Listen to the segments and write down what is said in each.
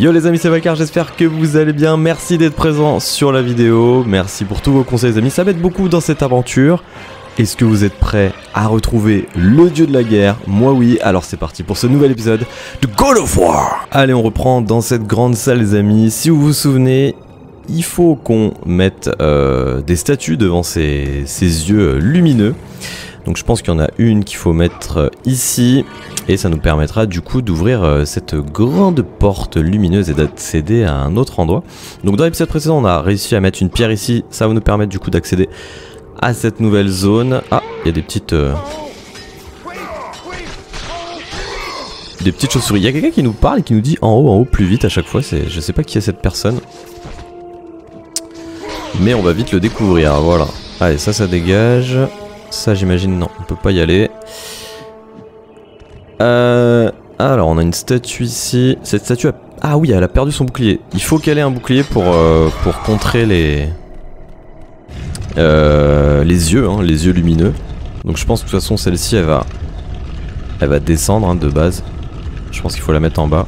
Yo les amis c'est Valcar, j'espère que vous allez bien, merci d'être présent sur la vidéo, merci pour tous vos conseils les amis, ça m'aide beaucoup dans cette aventure. Est-ce que vous êtes prêts à retrouver le dieu de la guerre? Moi oui, alors c'est parti pour ce nouvel épisode de God of War. Allez on reprend dans cette grande salle les amis, si vous vous souvenez, il faut qu'on mette euh, des statues devant ces, ces yeux lumineux. Donc je pense qu'il y en a une qu'il faut mettre euh, ici et ça nous permettra du coup d'ouvrir euh, cette grande porte lumineuse et d'accéder à un autre endroit. Donc dans l'épisode précédent on a réussi à mettre une pierre ici, ça va nous permettre du coup d'accéder à cette nouvelle zone. Ah, il y a des petites... euh, Des petites chauves-souris. Il y a quelqu'un qui nous parle et qui nous dit en haut, en haut, plus vite à chaque fois. Je sais pas qui est cette personne. Mais on va vite le découvrir, voilà. Allez, ça, ça dégage. Ça, j'imagine, non, on peut pas y aller. Euh, alors, on a une statue ici. Cette statue a... Ah oui, elle a perdu son bouclier. Il faut qu'elle ait un bouclier pour, euh, contrer les... Euh, les yeux, hein, les yeux lumineux. Donc je pense que de toute façon, celle-ci, elle va... Elle va descendre hein, de base. Je pense qu'il faut la mettre en bas.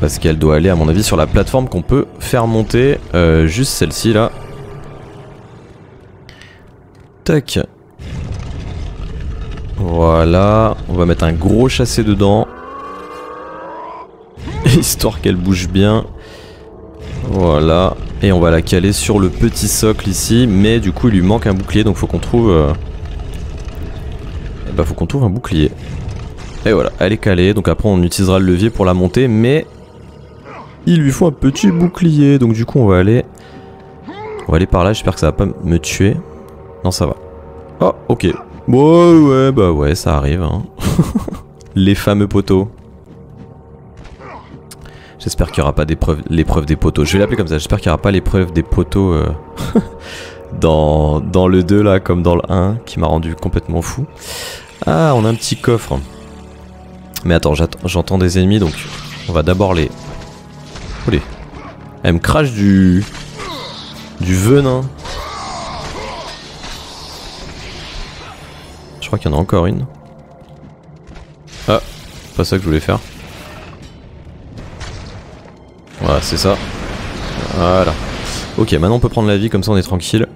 Parce qu'elle doit aller, à mon avis, sur la plateforme qu'on peut faire monter. Euh, juste celle-ci, là. Tac. Voilà. On va mettre un gros chassé dedans. Histoire qu'elle bouge bien. Voilà. Et on va la caler sur le petit socle ici. Mais du coup, il lui manque un bouclier. Donc faut qu'on trouve... Euh... eh ben, faut qu'on trouve un bouclier. Et voilà, elle est calée. Donc après, on utilisera le levier pour la monter. Mais il lui faut un petit bouclier. Donc du coup, on va aller... On va aller par là. J'espère que ça va pas me tuer. Non, ça va. Oh, ok. Ouais, ouais, bah ouais, ça arrive. Hein. Les fameux poteaux. J'espère qu'il n'y aura pas l'épreuve des poteaux. Je vais l'appeler comme ça. J'espère qu'il n'y aura pas l'épreuve des poteaux euh, dans, dans le 2 là, comme dans le 1, qui m'a rendu complètement fou. Ah, on a un petit coffre. Mais attends, j'entends des ennemis, donc on va d'abord les... Olé. Elle me crache du... Du venin. Je crois qu'il y en a encore une. Ah, pas ça que je voulais faire. Voilà, c'est ça. Voilà. Ok, maintenant on peut prendre la vie, comme ça on est tranquille.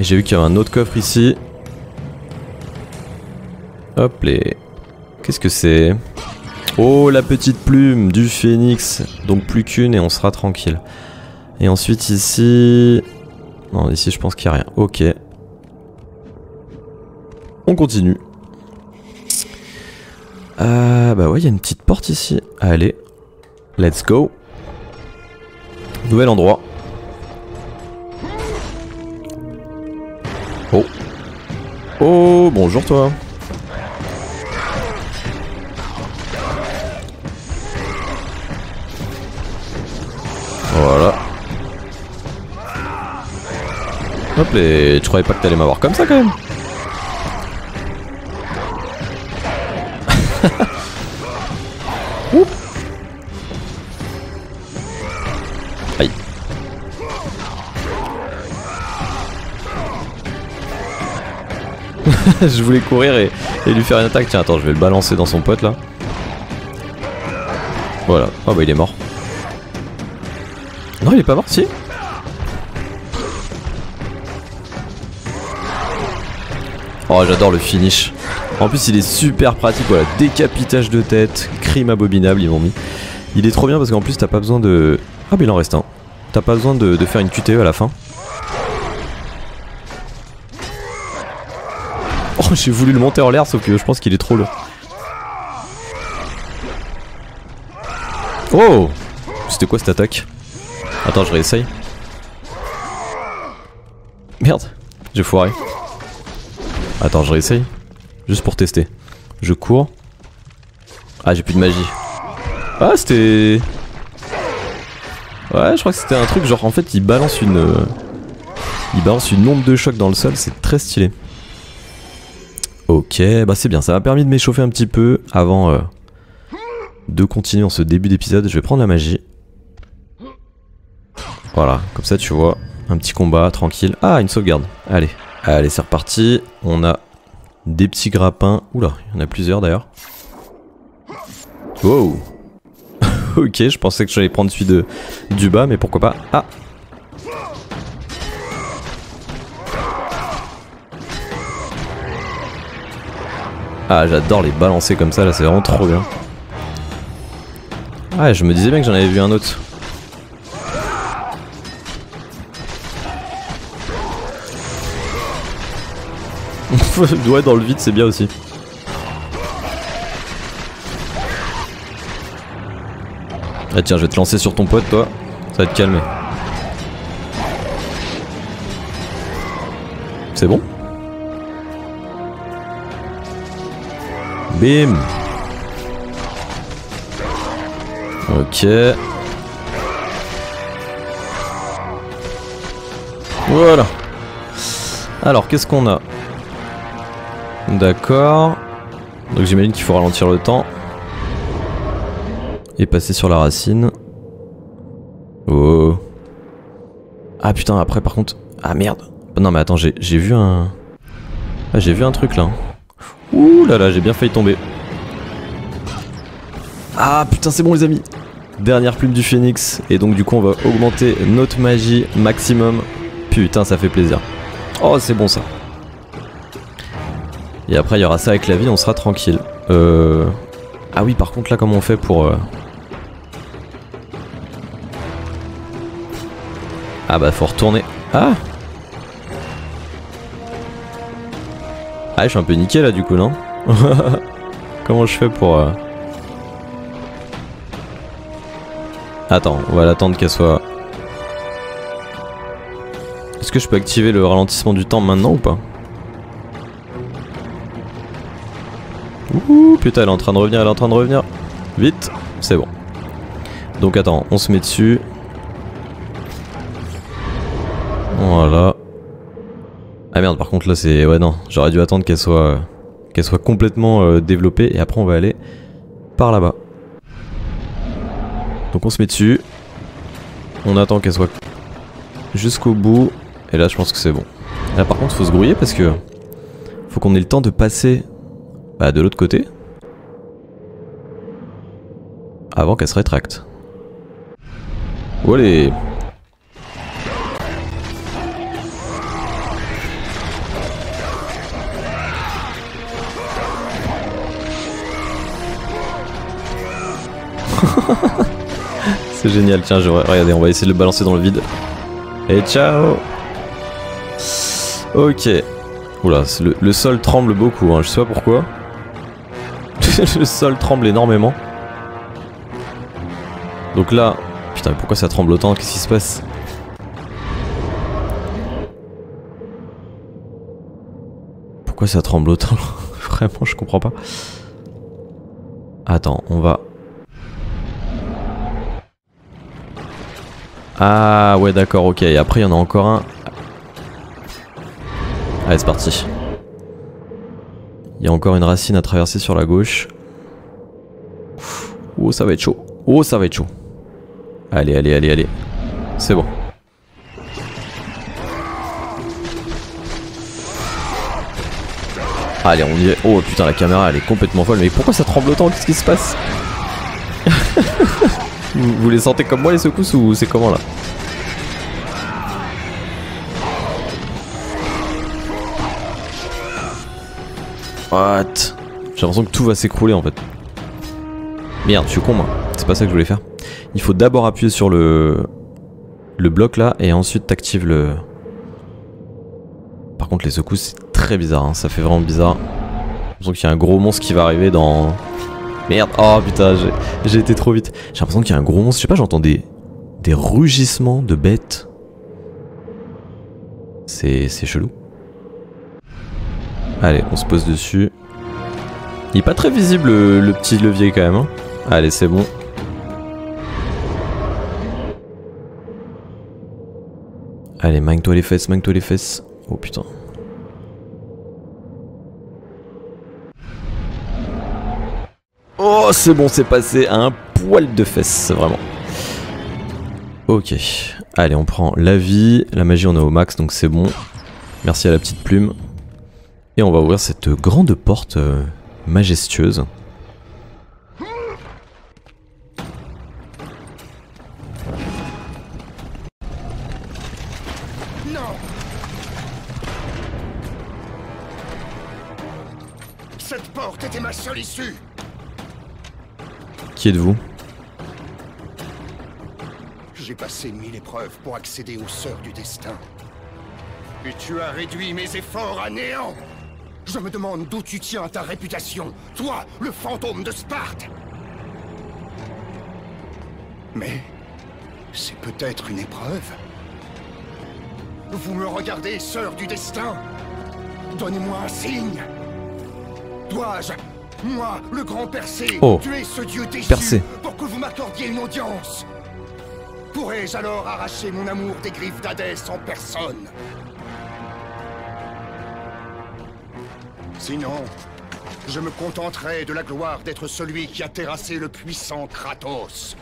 Et j'ai vu qu'il y avait un autre coffre ici. Hop les. Qu'est-ce que c'est? Oh, la petite plume du phénix. Donc plus qu'une et on sera tranquille. Et ensuite ici... Non, ici je pense qu'il n'y a rien. Ok. On continue. Euh, bah ouais, il y a une petite porte ici. Allez. Let's go. Nouvel endroit. Oh. Oh, bonjour toi. Voilà. Hop, et tu croyais pas que t'allais m'avoir comme ça quand même Oup. Aïe. je voulais courir et, et, lui faire une attaque. Tiens, attends, je vais le balancer dans son pote là. Voilà. Oh bah il est mort. Non, il est pas mort, si Oh, j'adore le finish. En plus, il est super pratique, voilà. Décapitage de tête, crime abominable, ils m'ont mis. Il est trop bien parce qu'en plus, t'as pas besoin de... Ah, mais il en reste un. T'as pas besoin de, faire une QTE à la fin. Oh, j'ai voulu le monter en l'air, sauf que je pense qu'il est trop lourd. Oh C'était quoi cette attaque Attends, je réessaye. Merde, j'ai foiré. Attends, je réessaye. Juste pour tester. Je cours. Ah, j'ai plus de magie. Ah, c'était... Ouais, je crois que c'était un truc genre en fait, il balance une... euh, Il balance une onde de choc dans le sol, c'est très stylé. Ok, bah c'est bien, ça m'a permis de m'échauffer un petit peu avant euh, de continuer en ce début d'épisode. Je vais prendre la magie. Voilà, comme ça tu vois, un petit combat tranquille. Ah, une sauvegarde. Allez, allez, c'est reparti. On a des petits grappins. Oula, il y en a plusieurs d'ailleurs. Wow. ok, je pensais que j'allais prendre celui de, du bas, mais pourquoi pas. Ah Ah, j'adore les balancer comme ça, là, c'est vraiment trop bien. Ah, je me disais bien que j'en avais vu un autre. ouais, dans le vide, c'est bien aussi. Ah tiens, je vais te lancer sur ton pote, toi. Ça va te calmer. C'est bon Bim Ok. Voilà. Alors, qu'est-ce qu'on a? D'accord. Donc j'imagine qu'il faut ralentir le temps. Et passer sur la racine. Oh. Ah putain, après par contre... Ah merde. Non mais attends, j'ai vu un... Ah j'ai vu un truc là. Ouh là là, j'ai bien failli tomber. Ah putain, c'est bon les amis. Dernière plume du phénix. Et donc du coup on va augmenter notre magie maximum. Putain, ça fait plaisir. Oh, c'est bon ça. Et après, il y aura ça avec la vie, on sera tranquille. Euh... Ah oui, par contre, là, comment on fait pour... Euh, ah bah, faut retourner. Ah Ah, je suis un peu niqué, là, du coup, non Comment je fais pour... Euh, Attends, on va l'attendre qu'elle soit... Est-ce que je peux activer le ralentissement du temps maintenant ou pas? Putain, elle est en train de revenir, elle est en train de revenir. Vite, c'est bon. Donc attends, on se met dessus. Voilà. Ah merde, par contre là c'est... Ouais non, j'aurais dû attendre qu'elle soit... Qu'elle soit complètement euh, développée et après on va aller par là-bas. Donc on se met dessus. On attend qu'elle soit jusqu'au bout. Et là je pense que c'est bon. Là par contre faut se grouiller parce que... Faut qu'on ait le temps de passer bah, de l'autre côté. Avant qu'elle se rétracte. Allez C'est génial, tiens, je... regardez, on va essayer de le balancer dans le vide. Et ciao Ok. Oula, le, le sol tremble beaucoup, hein, je sais pas pourquoi. le sol tremble énormément. Donc là... Putain, pourquoi ça tremble autant? Qu'est-ce qui se passe? Pourquoi ça tremble autant? Vraiment, je comprends pas. Attends, on va... Ah ouais d'accord ok après il y en a encore un Allez c'est parti il y a encore une racine à traverser sur la gauche. Oh, ça va être chaud. Oh, ça va être chaud. Allez, allez, allez, allez. C'est bon. Allez, on y est. Oh putain, la caméra elle est complètement folle. Mais pourquoi ça tremble autant? Qu'est-ce qui se passe? Vous les sentez comme moi les secousses ou c'est comment là? What? J'ai l'impression que tout va s'écrouler en fait. Merde, je suis con moi. C'est pas ça que je voulais faire. Il faut d'abord appuyer sur le le bloc là et ensuite t'actives le... Par contre les secousses c'est très bizarre, hein. ça fait vraiment bizarre. J'ai l'impression qu'il y a un gros monstre qui va arriver dans... Merde, oh putain, j'ai été trop vite. J'ai l'impression qu'il y a un gros monstre, je sais pas, j'entends des... rugissements de bêtes. C'est chelou. Allez, on se pose dessus. Il est pas très visible le, petit levier quand même. Hein. Allez, c'est bon. Allez, manque-toi les fesses, manque-toi les fesses. Oh putain. Oh, c'est bon, c'est passé à un poil de fesses, vraiment. Ok. Allez, on prend la vie. La magie, on est au max, donc c'est bon. Merci à la petite plume. Et on va ouvrir cette grande porte euh, majestueuse. Seule issue Qui êtes-vous? J'ai passé mille épreuves pour accéder aux sœurs du destin. Et tu as réduit mes efforts à néant. Je me demande d'où tu tiens ta réputation, toi, le fantôme de Sparte. Mais... c'est peut-être une épreuve. Vous me regardez, sœur du destin. Donnez-moi un signe. Dois-je, moi, le grand Persée, Oh. tuer ce dieu déchu Persée. pour que vous m'accordiez une audience Pourrais-je alors arracher mon amour des griffes d'Hadès en personne? Sinon, je me contenterai de la gloire d'être celui qui a terrassé le puissant Kratos,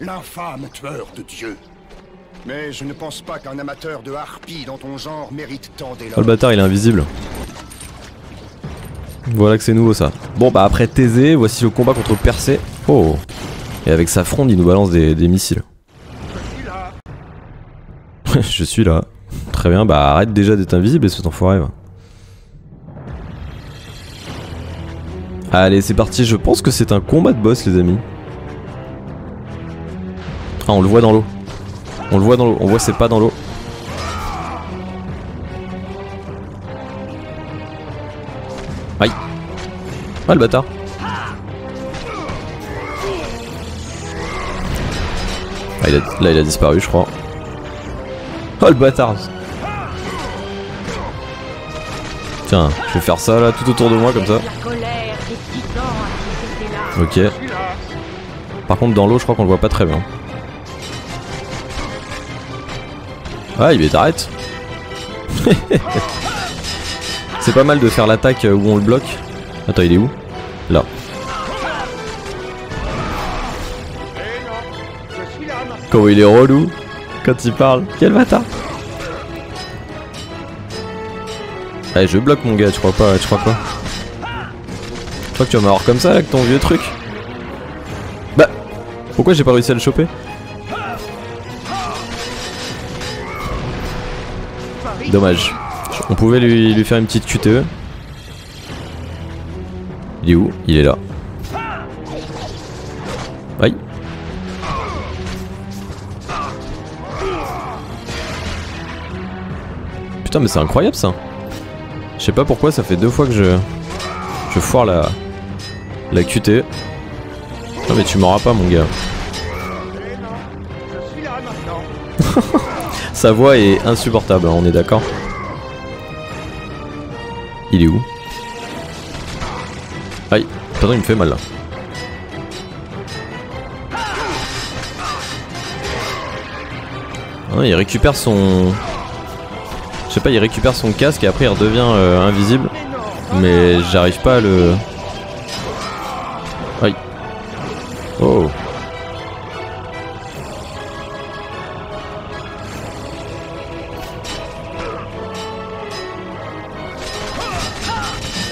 l'infâme tueur de dieux. Mais je ne pense pas qu'un amateur de harpie dans ton genre mérite tant Oh le d'éloges. bâtard il est invisible. Voilà que c'est nouveau ça. Bon bah après Thésée, voici le combat contre Persée. Oh Et avec sa fronde il nous balance des, missiles. Je suis là. Très bien, bah arrête déjà d'être invisible et cet enfoiré va. Allez c'est parti, je pense que c'est un combat de boss les amis. Ah on le voit dans l'eau. On le voit dans l'eau, on voit ses pas dans l'eau. Aïe. Ah le bâtard. Ah, là il a disparu je crois. Oh le bâtard. Tiens, je vais faire ça là tout autour de moi comme ça. Ok. Par contre dans l'eau je crois qu'on le voit pas très bien. Ah il t'arrête. C'est pas mal de faire l'attaque euh, où on le bloque. Attends il est où? Là. Comment il est relou quand il parle. Quel bâtard Allez je bloque mon gars, tu crois pas, Je crois que tu vas m'avoir comme ça avec ton vieux truc. Bah, pourquoi j'ai pas réussi à le choper? Dommage. On pouvait lui, faire une petite QTE. Il est où? Il est là. Aïe. Putain mais c'est incroyable ça. Je sais pas pourquoi ça fait deux fois que je je foire la la QT. Non mais tu m'auras pas mon gars. Sa voix est insupportable, hein, on est d'accord Il est où? Aïe, pardon il me fait mal là. Ah, il récupère son... Je sais pas, il récupère son casque et après il redevient euh, invisible. Mais j'arrive pas à le...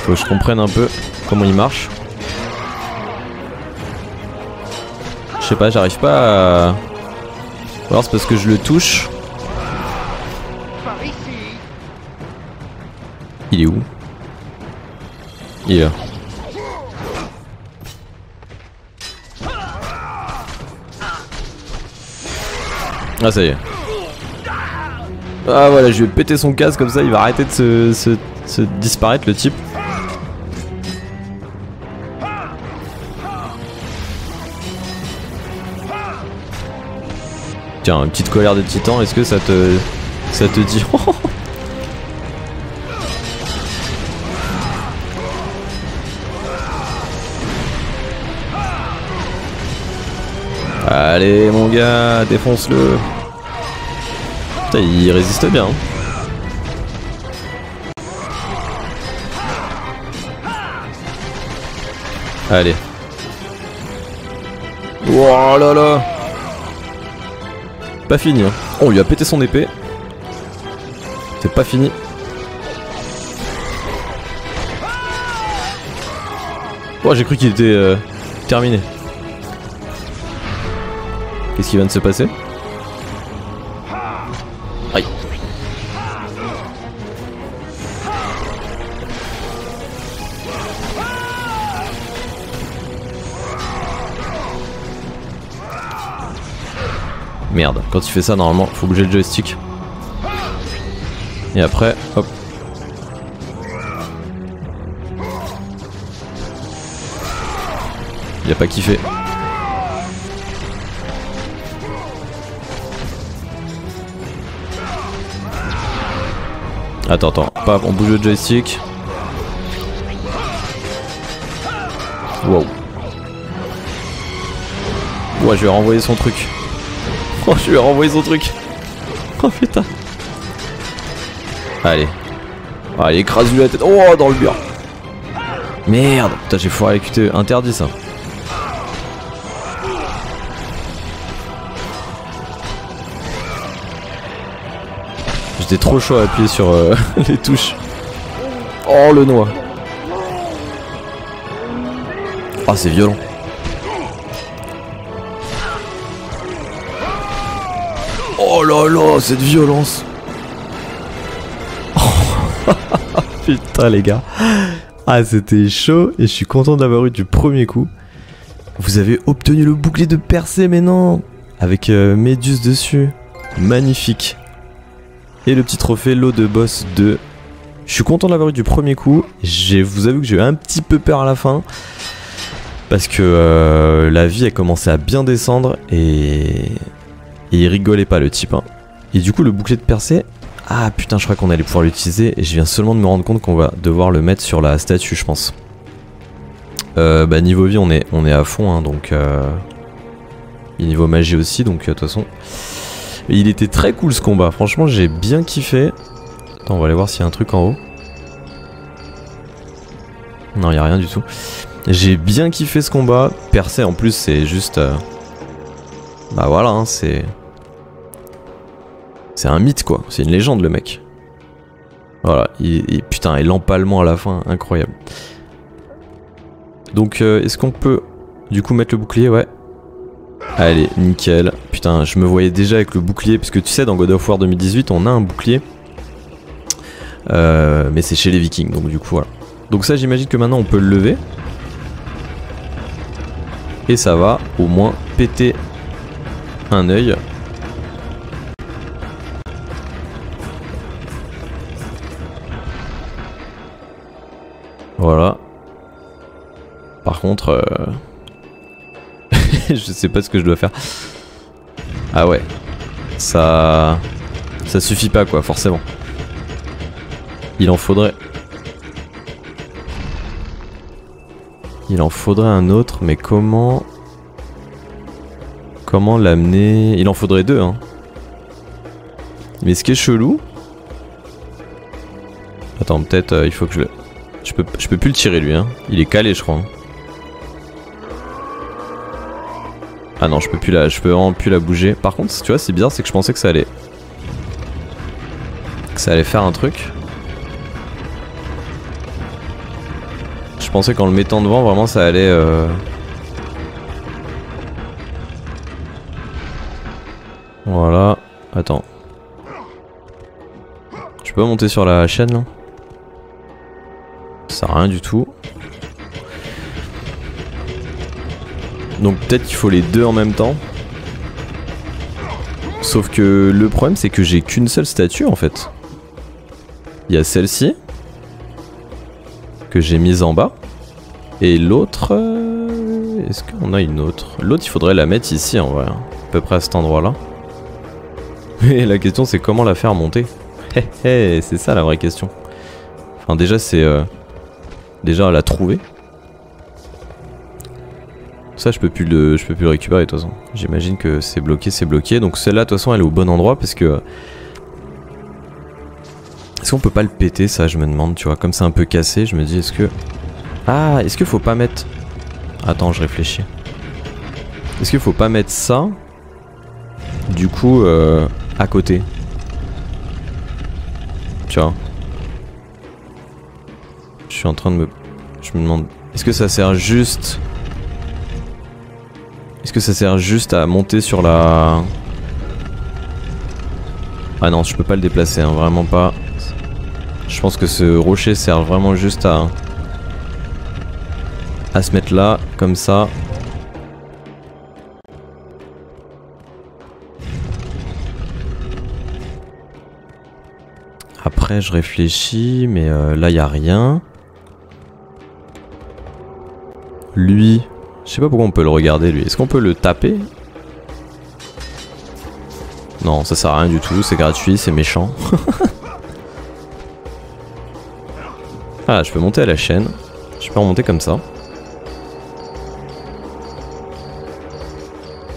Faut que je comprenne un peu comment il marche. Je sais pas, j'arrive pas à... Ou alors c'est parce que je le touche. Il est où? Il est là. Ah ça y est. Ah voilà, je vais péter son casque comme ça, il va arrêter de se, se- se disparaître le type. Tiens, une petite colère des titans, est-ce que ça te. ça te dit. Allez mon gars, défonce-le. Putain, il résiste bien. Allez. Oh là là. Pas fini. Hein. Oh, lui a pété son épée. C'est pas fini. Oh, j'ai cru qu'il était euh, terminé. Qu'est-ce qui vient de se passer? Quand il fait ça, normalement, faut bouger le joystick. Et après, hop. Il a pas kiffé. Attends, attends. Paf, on bouge le joystick. Wow. Ouais, je vais renvoyer son truc. Oh, je vais renvoyer son truc. Oh putain. Allez. Allez, écrase-lui la tête. Oh, dans le mur. Merde. Putain, j'ai foiré avec QTE. Interdit ça. J'étais trop chaud à appuyer sur euh, les touches. Oh, le noix. Ah, c'est violent. Oh là là, cette violence. Putain, les gars. Ah, c'était chaud et je suis content d'avoir eu du premier coup. Vous avez obtenu le bouclier de percée, mais non Avec euh, Méduse dessus. Magnifique. Et le petit trophée, lot de boss 2. Je suis content d'avoir eu du premier coup. Je vous avoue que j'ai eu un petit peu peur à la fin. Parce que euh, la vie a commencé à bien descendre et... et il rigolait pas le type. Hein. Et du coup le bouclier de percée, ah putain je crois qu'on allait pouvoir l'utiliser et je viens seulement de me rendre compte qu'on va devoir le mettre sur la statue je pense. Euh, bah niveau vie on est, à fond hein, donc... Euh... Et niveau magie aussi donc euh, de toute façon... il était très cool ce combat, franchement j'ai bien kiffé. Attends on va aller voir s'il y a un truc en haut. Non il a rien du tout. J'ai bien kiffé ce combat. Percé en plus c'est juste... Euh, bah voilà, hein, c'est... C'est un mythe quoi, c'est une légende le mec. Voilà, et, putain, et l'empalement à la fin, incroyable. Donc euh, est-ce qu'on peut du coup mettre le bouclier? Ouais. Allez, nickel. Putain, je me voyais déjà avec le bouclier, puisque tu sais, dans God of War 2018, on a un bouclier. Euh, mais c'est chez les vikings, donc du coup voilà. Donc ça j'imagine que maintenant on peut le lever. Et ça va au moins péter un œil. Voilà. Par contre, euh... je sais pas ce que je dois faire. Ah ouais. Ça... Ça suffit pas quoi, forcément. Il en faudrait Il en faudrait un autre, mais comment... Comment l'amener? Il en faudrait deux, hein. Mais ce qui est chelou... Attends, peut-être euh, il faut que je. Je peux, je peux plus le tirer lui, hein. Il est calé, je crois. Ah non, je peux plus la, je peux vraiment plus la bouger. Par contre, tu vois, c'est bizarre, c'est que je pensais que ça allait... Que ça allait faire un truc. pensais qu'en le mettant devant, vraiment ça allait... Euh... Voilà. Attends. Je peux monter sur la chaîne là? Ça rien du tout. Donc peut-être qu'il faut les deux en même temps. Sauf que le problème c'est que j'ai qu'une seule statue en fait. Il y a celle-ci. Que j'ai mise en bas. Et l'autre... Euh, est-ce qu'on a une autre? L'autre, il faudrait la mettre ici, en vrai. Hein. À peu près à cet endroit-là. Mais la question, c'est comment la faire monter? C'est ça la vraie question. Enfin, déjà, c'est... Euh, déjà, la trouver. Ça, je peux plus le, je peux plus le récupérer de toute façon. J'imagine que c'est bloqué, c'est bloqué. Donc celle-là, de toute façon, elle est au bon endroit parce que... Est-ce qu'on peut pas le péter, ça, je me demande, tu vois Comme c'est un peu cassé, je me dis, est-ce que... Ah, est-ce qu'il faut pas mettre... Attends, je réfléchis. Est-ce qu'il faut pas mettre ça Du coup, euh, à côté? Tu vois? Je suis en train de me... Je me demande... Est-ce que ça sert juste... Est-ce que ça sert juste à monter sur la... Ah non, je peux pas le déplacer, hein, vraiment pas. Je pense que ce rocher sert vraiment juste à... à se mettre là, comme ça. Après, je réfléchis, mais euh, là, il a rien. Lui, je sais pas pourquoi on peut le regarder, lui. Est-ce qu'on peut le taper? Non, ça sert à rien du tout, c'est gratuit, c'est méchant. ah, je peux monter à la chaîne. Je peux remonter comme ça.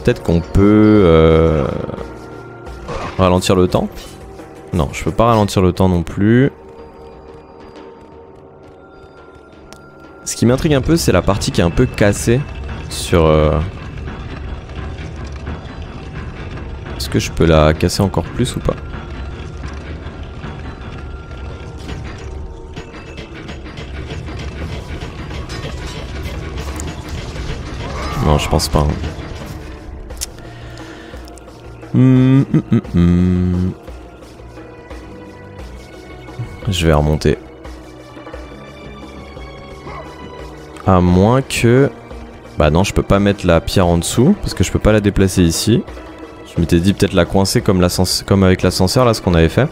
Peut-être qu'on peut... Euh, ralentir le temps? Non, je peux pas ralentir le temps non plus. Qui m'intrigue un peu, c'est la partie qui est un peu cassée sur... Euh, est-ce que je peux la casser encore plus ou pas? Non, je pense pas. Hein. Hum, hum, je vais remonter. À moins que... Bah non, je peux pas mettre la pierre en dessous, parce que je peux pas la déplacer ici. Je m'étais dit peut-être la coincer comme, comme avec l'ascenseur, là, ce qu'on avait fait.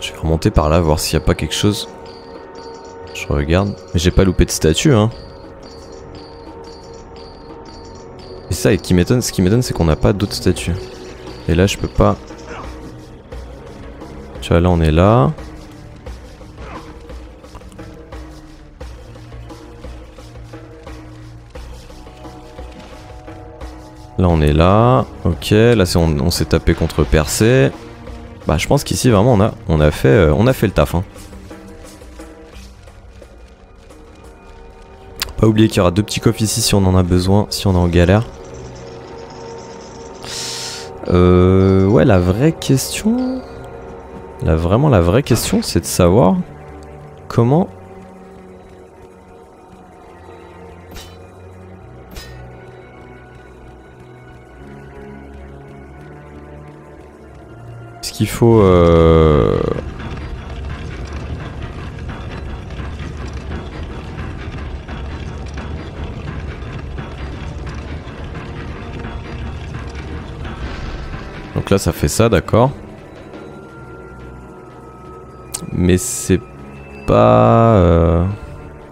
Je vais remonter par là, voir s'il n'y a pas quelque chose. Je regarde. Mais j'ai pas loupé de statue, hein. Et qui m'étonne, ce qui m'étonne, c'est qu'on n'a pas d'autres statues. Et là, je peux pas... Tu vois, là, on est là. Là, on est là. Ok, là, on, s'est tapé contre Percé. Bah, je pense qu'ici, vraiment, on a, euh, fait le taf. Hein. Pas oublier qu'il y aura deux petits coffres ici si on en a besoin, si on est en galère. Euh, ouais, la vraie question... Là, vraiment, la vraie question, c'est de savoir comment... Est-ce qu'il faut... Euh... ça fait ça, d'accord. Mais c'est pas... Euh,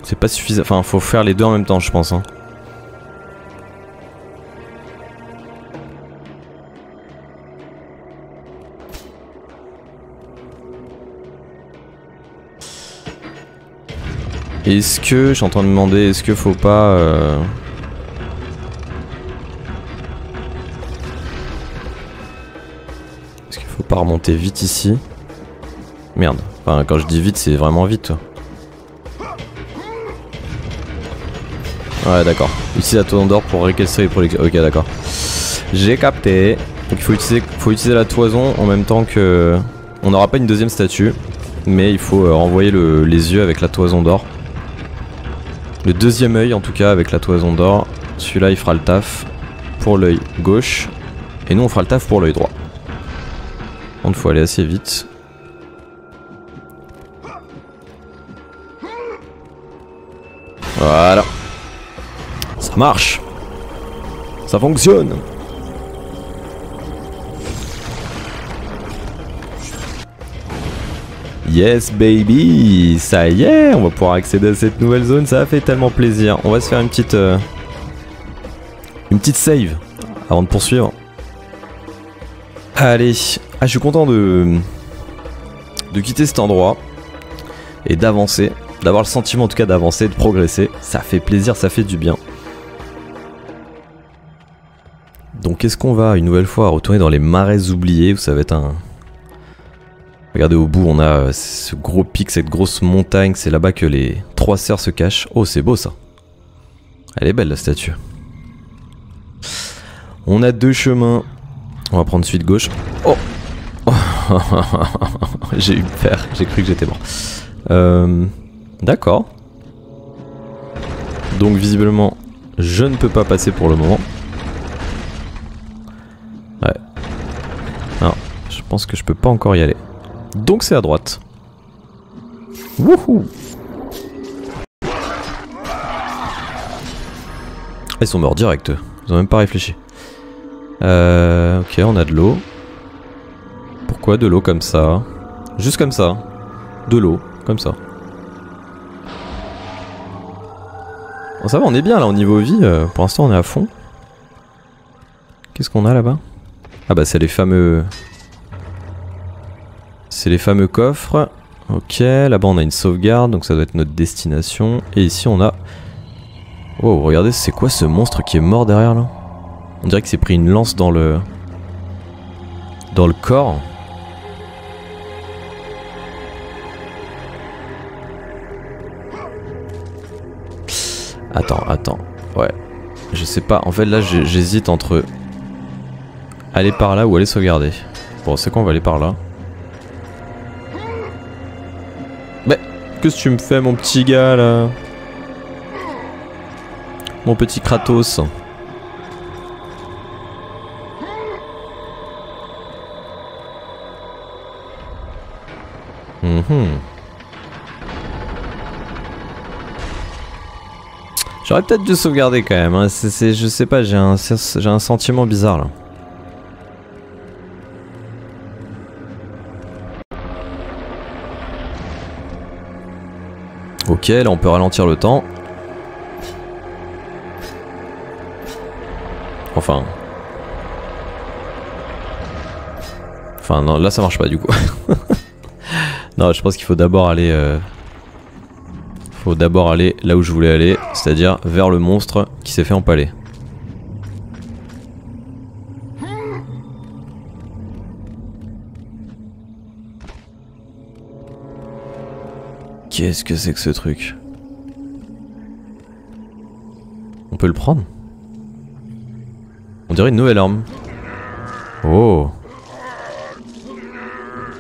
c'est pas suffisant. Enfin, faut faire les deux en même temps, je pense. Hein. Est-ce que, je de demander, est-ce que faut pas... Euh, pas remonter vite ici. Merde. Enfin, quand je dis vite, c'est vraiment vite. Ouais, d'accord. Utiliser la toison d'or pour récupérer pour les... Ok, d'accord. J'ai capté. Donc il faut utiliser, faut utiliser la toison en même temps que... On n'aura pas une deuxième statue. Mais il faut euh, renvoyer les yeux avec la toison d'or. Le deuxième œil en tout cas avec la toison d'or. Celui-là il fera le taf pour l'œil gauche. Et nous on fera le taf pour l'œil droit. Il faut aller assez vite. Voilà. Ça marche. Ça fonctionne. Yes baby Ça y est, on va pouvoir accéder à cette nouvelle zone, ça a fait tellement plaisir. On va se faire une petite... Euh, une petite save avant de poursuivre. Allez, ah, je suis content de, de quitter cet endroit et d'avancer, d'avoir le sentiment en tout cas d'avancer, de progresser. Ça fait plaisir, ça fait du bien. Donc est-ce qu'on va une nouvelle fois retourner dans les marais oubliés? Où ça va être un... Regardez au bout on a euh, ce gros pic, cette grosse montagne, c'est là-bas que les trois sœurs se cachent. Oh c'est beau ça. Elle est belle la statue. On a deux chemins. On va prendre suite gauche. j'ai eu peur, j'ai cru que j'étais mort. Euh, d'accord. Donc visiblement, je ne peux pas passer pour le moment. Ouais. Non, je pense que je peux pas encore y aller. Donc c'est à droite. Wouhou Ils sont morts direct, ils ont même pas réfléchi. Euh, ok, on a de l'eau. Pourquoi de l'eau comme ça Juste comme ça. De l'eau, comme ça. Bon, ça va, on est bien là au niveau vie. euh, pour l'instant, on est à fond. Qu'est-ce qu'on a là-bas? Ah bah c'est les fameux... C'est les fameux coffres. Ok, là-bas on a une sauvegarde, donc ça doit être notre destination. Et ici on a... Oh, regardez, c'est quoi ce monstre qui est mort derrière là? On dirait qu'il s'est pris une lance dans le... Dans le corps. Attends, attends. Ouais. Je sais pas. En fait, là, j'hésite entre aller par là ou aller sauvegarder. Bon, c'est quoi On va aller par là. Mais, qu'est-ce que tu me fais, mon petit gars, là? Mon petit Kratos. Mhm. J'aurais peut-être dû sauvegarder quand même. hein. Je sais pas, j'ai un, un sentiment bizarre là. Ok, là on peut ralentir le temps. Enfin. Enfin non, là ça marche pas du coup. non, je pense qu'il faut d'abord aller... euh, Faut d'abord aller là où je voulais aller, c'est-à-dire vers le monstre qui s'est fait empaler. Qu'est-ce que c'est que ce truc? On peut le prendre? On dirait une nouvelle arme. Oh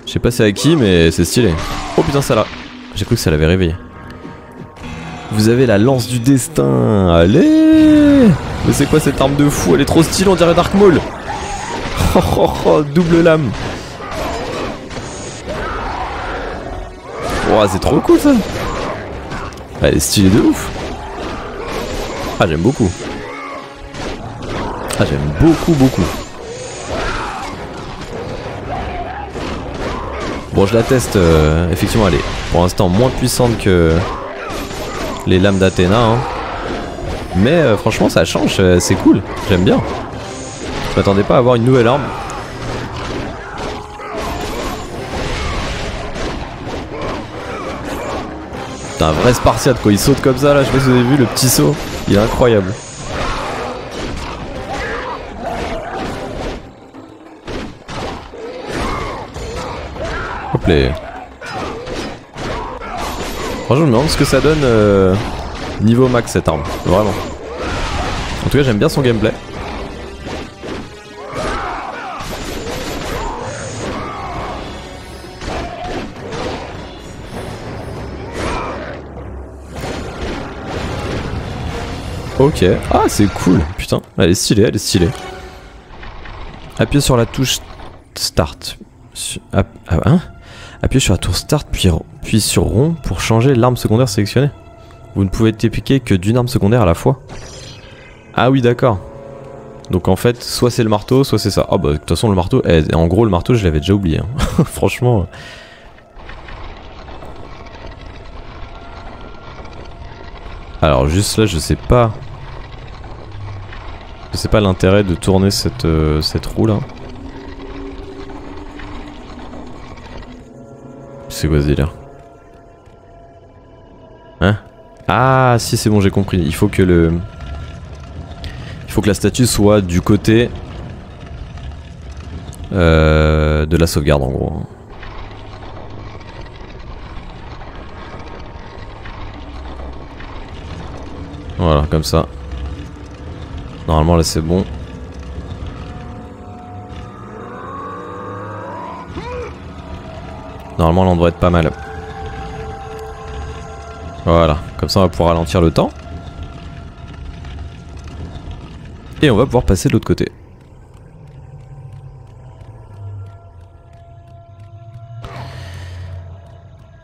Je sais pas c'est à qui mais c'est stylé. Oh putain ça l'a... J'ai cru que ça l'avait réveillé. Vous avez la lance du destin. Allez Mais c'est quoi cette arme de fou? Elle est trop stylée, on dirait Dark Maul. Oh, oh, oh, double lame. Ouah, c'est trop cool ça. Elle est stylée de ouf. Ah, j'aime beaucoup. Ah, j'aime beaucoup, beaucoup. Bon, je la teste. euh, effectivement, elle est pour l'instant moins puissante que les lames d'Athéna. hein. Mais euh, franchement, ça change. euh, c'est cool. J'aime bien. Je m'attendais pas à avoir une nouvelle arme. C'est un vrai Spartiate quoi, il saute comme ça là, je sais pas si vous avez vu le petit saut, il est incroyable. Hop là. Franchement je me demande ce que ça donne euh, niveau max cette arme, vraiment. En tout cas j'aime bien son gameplay. Ok. Ah, c'est cool. Putain, elle est stylée, elle est stylée. Appuyez sur la touche Start. App- ah, hein? Appuyez sur la touche Start, puis, sur rond pour changer l'arme secondaire sélectionnée. Vous ne pouvez être épiqué que d'une arme secondaire à la fois. Ah oui, d'accord. Donc en fait, soit c'est le marteau, soit c'est ça. Oh bah de toute façon le marteau, eh, en gros le marteau je l'avais déjà oublié. hein. Franchement. Alors juste là, je sais pas. Je sais pas l'intérêt de tourner cette, euh, cette roue là. C'est quoi ce délire Hein? Ah si c'est bon j'ai compris. Il faut que le... Il faut que la statue soit du côté euh, de la sauvegarde en gros. Voilà, comme ça. Normalement là c'est bon. Normalement là on devrait être pas mal. Voilà, comme ça on va pouvoir ralentir le temps. Et on va pouvoir passer de l'autre côté.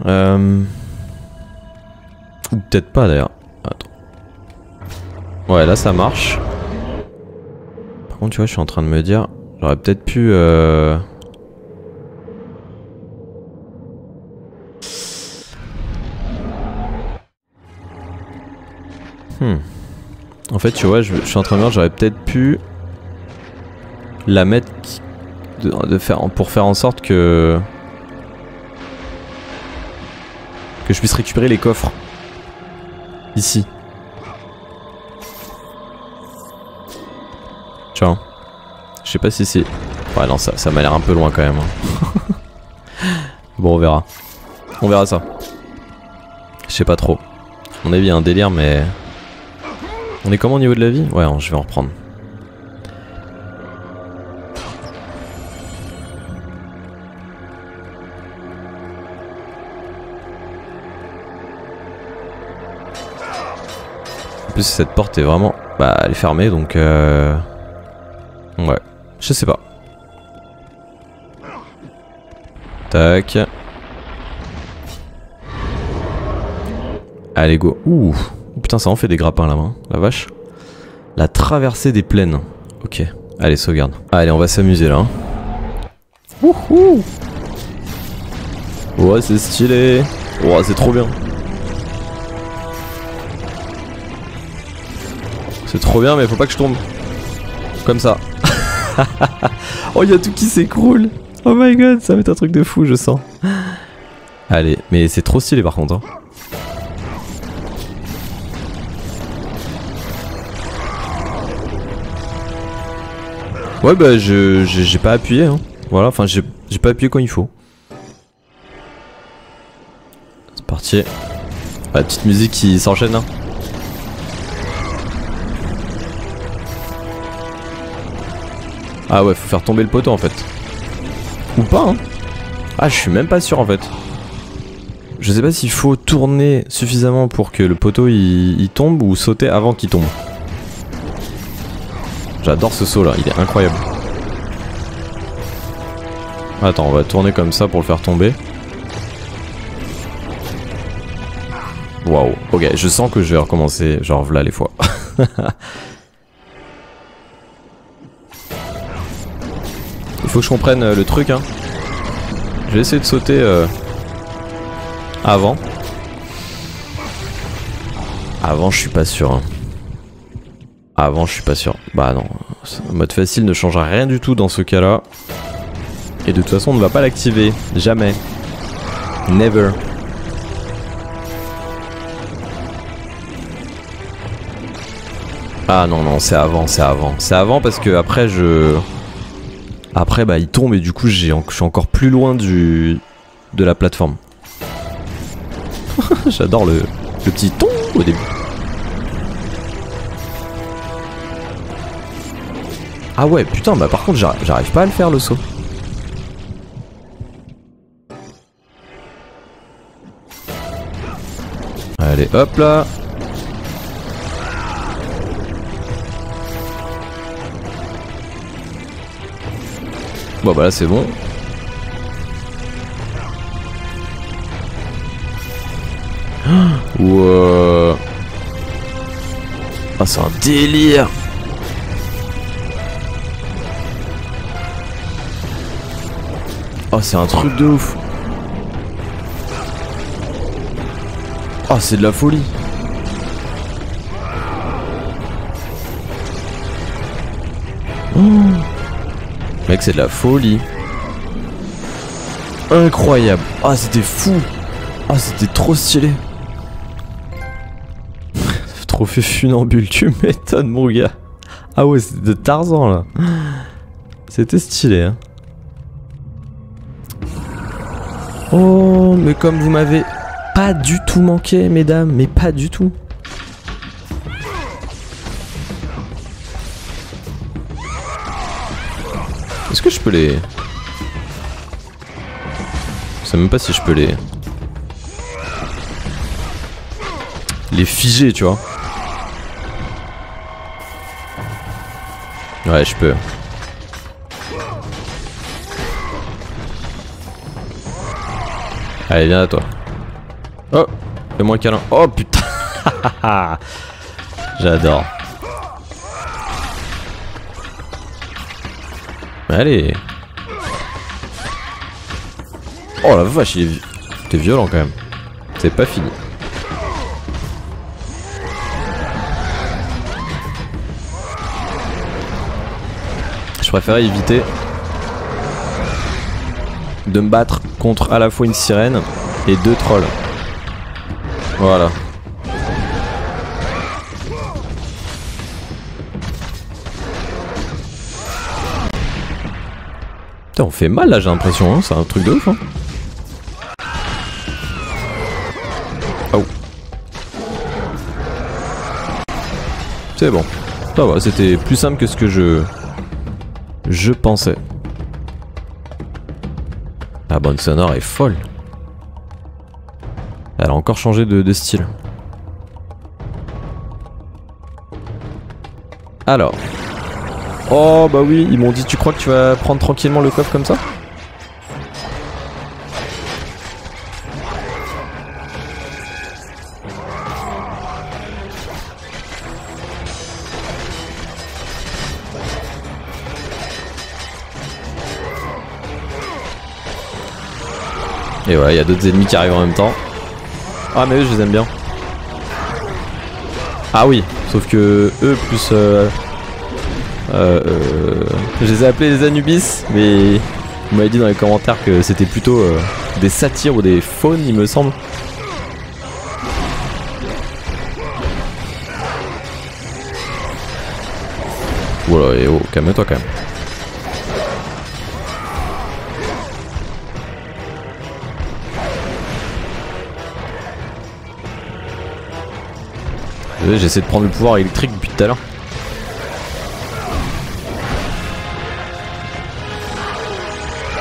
Euh... Ou peut-être pas d'ailleurs. Attends. Ouais, là ça marche. Par contre, tu vois, je suis en train de me dire, j'aurais peut-être pu... Euh... Hmm. En fait, tu vois, je, suis en train de dire, j'aurais peut-être pu la mettre pour faire en sorte que que je puisse récupérer les coffres ici. Tiens. Je sais pas si c'est... Ouais non, ça, ça m'a l'air un peu loin quand même. Hein. bon, on verra. On verra ça. Je sais pas trop. À mon avis, un délire, mais... On est comment au niveau de la vie? Ouais, je vais en reprendre. En plus, cette porte est vraiment... Bah, elle est fermée, donc... Euh... Ouais, je sais pas. Tac. Allez, go. Ouh. Putain, ça en fait des grappins là-bas, la vache. La traversée des plaines. Ok. Allez, sauvegarde. Allez, on va s'amuser là. Hein. Wouhou Ouais, c'est stylé. Ouais, c'est trop bien. C'est trop bien, mais faut pas que je tombe. Comme ça. oh, il y a tout qui s'écroule. Oh my god, ça va être un truc de fou, je sens. Allez, mais c'est trop stylé par contre. Hein. Ouais, bah, je j'ai pas appuyé. Hein. Voilà, enfin, j'ai pas appuyé quand il faut. C'est parti. La petite musique qui s'enchaîne. Hein. Ah ouais, faut faire tomber le poteau en fait. Ou pas, hein. Ah, je suis même pas sûr en fait. Je sais pas s'il faut tourner suffisamment pour que le poteau il, tombe ou sauter avant qu'il tombe. J'adore ce saut là, il est incroyable. Attends, on va tourner comme ça pour le faire tomber. Waouh, ok, je sens que je vais recommencer, genre voilà les fois. faut que je comprenne euh, le truc hein. Je vais essayer de sauter euh, avant. Avant je suis pas sûr. Hein. Avant je suis pas sûr. Bah non. Mode facile ne change rien du tout dans ce cas là. Et de toute façon on ne va pas l'activer. Jamais. Never. Ah non non c'est avant, c'est avant. C'est avant parce que après je... Après, bah, il tombe et du coup, je suis encore plus loin du, de la plateforme. J'adore le, le petit ton au début. Ah ouais, putain, bah par contre, j'arrive pas à le faire le saut. Allez, hop là. Bon bah là c'est bon. Wow. Ah c'est un délire Oh c'est un truc de ouf Oh c'est de la folie oh. Mec, c'est de la folie. Incroyable. Ah, c'était fou. Ah, c'était trop stylé. Trophée funambule, tu m'étonnes, mon gars. Ah ouais, c'était de Tarzan, là. C'était stylé, hein. Oh, mais comme vous m'avez pas du tout manqué, mesdames, mais pas du tout. Est-ce que je peux les... Je sais même pas si je peux les... Les figer, tu vois. Ouais, je peux. Allez, viens à toi. Oh, fais-moi un câlin. Oh putain J'adore. Allez Oh la vache, il est... T'es violent quand même. C'est pas fini. Je préférais éviter de me battre contre à la fois une sirène et deux trolls. Voilà. Putain, on fait mal là, j'ai l'impression, hein. c'est un truc de ouf. Hein. Oh. C'est bon. Ça va, c'était plus simple que ce que je... Je pensais. La bande sonore est folle. Elle a encore changé de, de style. Alors. Oh bah oui, ils m'ont dit tu crois que tu vas prendre tranquillement le coffre comme ça? Et voilà, il y a d'autres ennemis qui arrivent en même temps. Ah mais eux je les aime bien. Ah oui, sauf que eux plus... Euh, euh, euh, je les ai appelés les Anubis, mais vous m'avez dit dans les commentaires que c'était plutôt euh, des satyres ou des faunes il me semble. Voilà, et oh, calme-toi quand même. J'essaie de prendre le pouvoir électrique depuis tout à l'heure.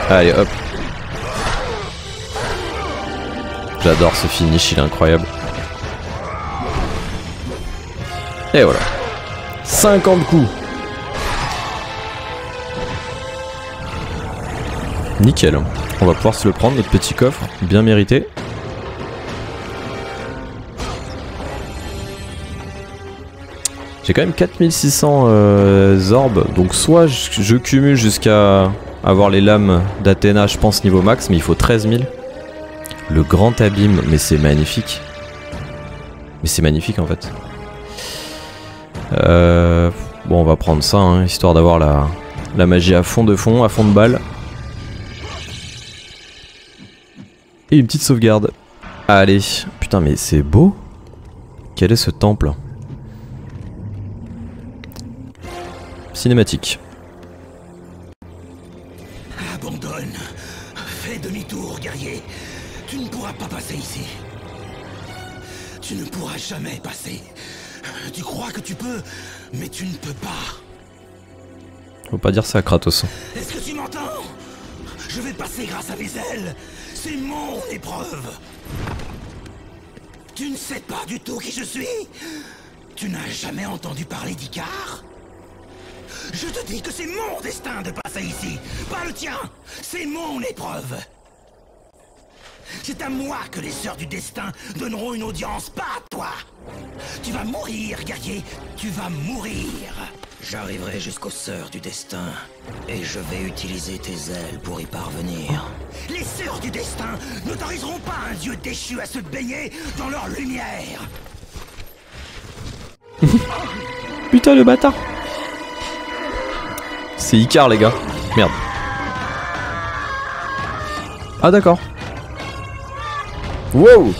Allez hop. J'adore ce finish, il est incroyable. Et voilà. 50 coups. Nickel. On va pouvoir se le prendre, notre petit coffre, bien mérité. J'ai quand même 4600 euh, orbes, donc soit je, cumule jusqu'à avoir les lames d'Athéna, je pense, niveau max, mais il faut 13 000. Le grand abîme, mais c'est magnifique. Mais c'est magnifique en fait. Euh, bon, on va prendre ça, hein, histoire d'avoir la, la magie à fond de fond, à fond de balle. Et une petite sauvegarde. Allez, putain, mais c'est beau. Quel est ce temple? Cinématique. Abandonne. Fais demi-tour, guerrier. Tu ne pourras pas passer ici. Tu ne pourras jamais passer. Tu crois que tu peux, mais tu ne peux pas. Faut pas dire ça à Kratos. Est-ce que tu m'entends? Je vais passer grâce à mes ailes. C'est mon épreuve. Tu ne sais pas du tout qui je suis? Tu n'as jamais entendu parler d'Icar? Je te dis que c'est mon destin de passer ici, pas le tien. C'est mon épreuve. C'est à moi que les sœurs du destin donneront une audience, pas à toi. Tu vas mourir, guerrier. Tu vas mourir. J'arriverai jusqu'aux sœurs du destin, et je vais utiliser tes ailes pour y parvenir. Les sœurs du destin n'autoriseront pas un dieu déchu à se baigner dans leur lumière. Putain le bâtard c'est Icar les gars. Merde. Ah d'accord. Wow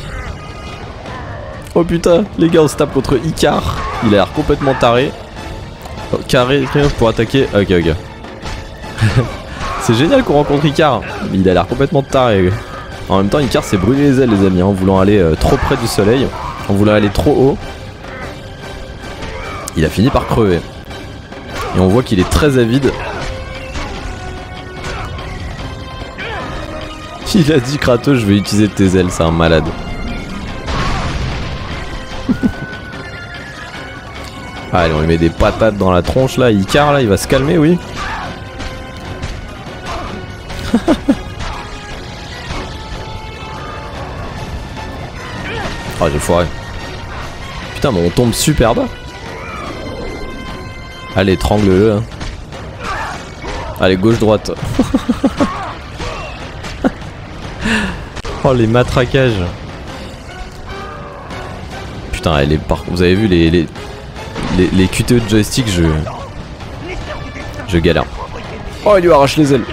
Oh putain, les gars on se tape contre Icar. Il a l'air complètement taré. Oh, carré pour attaquer. Ok ok. c'est génial qu'on rencontre Icar. Il a l'air complètement taré. En même temps Icar s'est brûlé les ailes les amis en voulant aller euh, trop près du soleil. En voulant aller trop haut. Il a fini par crever. Et on voit qu'il est très avide. Il a dit Kratos, je vais utiliser tes ailes, c'est un malade. Allez, on lui met des patates dans la tronche là, Icar là, il va se calmer, oui. oh, j'ai foiré. Putain, mais on tombe super bas. Allez, étrangle-le. Hein. Allez, gauche-droite. oh, les matraquages. Putain, elle est par... Vous avez vu les, les, les, les QTE de joystick, je... Je galère. Oh, il lui arrache les ailes.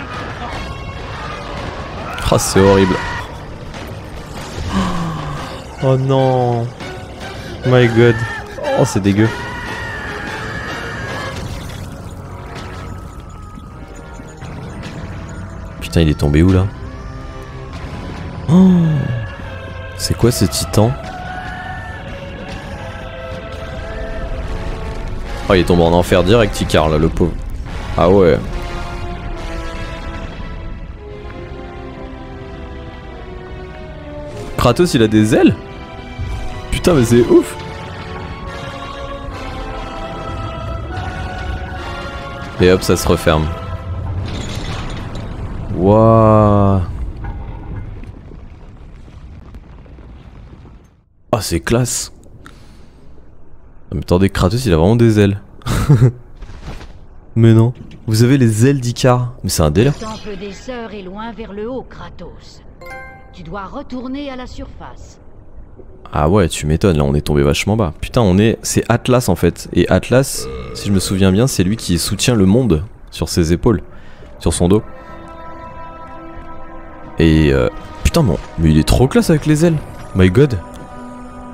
Oh, c'est horrible. Oh non. My god. Oh, c'est dégueu. Putain, il est tombé où là oh C'est quoi ce titan Oh, il est tombé en enfer direct, Icar là, le pauvre. Ah ouais. Kratos, il a des ailes Putain, mais c'est ouf Et hop, ça se referme. Waouh Ah, c'est classe mais attendez, Kratos, il a vraiment des ailes. mais non. Vous avez les ailes d'Icar. Mais c'est un délire. Le temple des sœurs est loin vers le haut, Kratos. Tu dois retourner à la surface. Ah ouais, tu m'étonnes, là on est tombé vachement bas. Putain, on est... C'est Atlas en fait. Et Atlas, si je me souviens bien, c'est lui qui soutient le monde sur ses épaules. Sur son dos. Et... Euh... Putain, bon, mais il est trop classe avec les ailes. My god.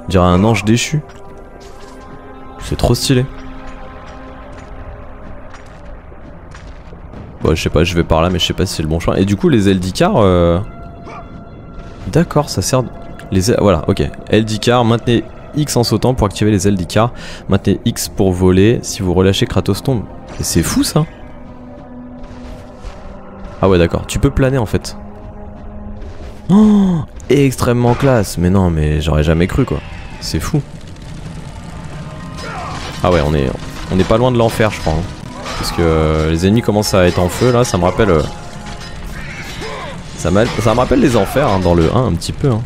On dirait un ange déchu. C'est trop stylé. Bon, je sais pas, je vais par là, mais je sais pas si c'est le bon choix. Et du coup, les ailes d'Icar... Euh... D'accord, ça sert... Les ailes... Voilà, ok. Ailes d'Icar, maintenez X en sautant pour activer les ailes d'Icar. Maintenez X pour voler. Si vous relâchez, Kratos tombe. C'est fou, ça Ah ouais, d'accord. Tu peux planer, en fait. Oh Extrêmement classe. Mais non, mais j'aurais jamais cru, quoi. C'est fou. Ah ouais, on est, on est pas loin de l'enfer, je crois. Hein. Parce que euh, les ennemis commencent à être en feu, là, ça me rappelle... Euh, ça, ça, me rappelle les enfers hein, dans le 1 un petit peu. Hein.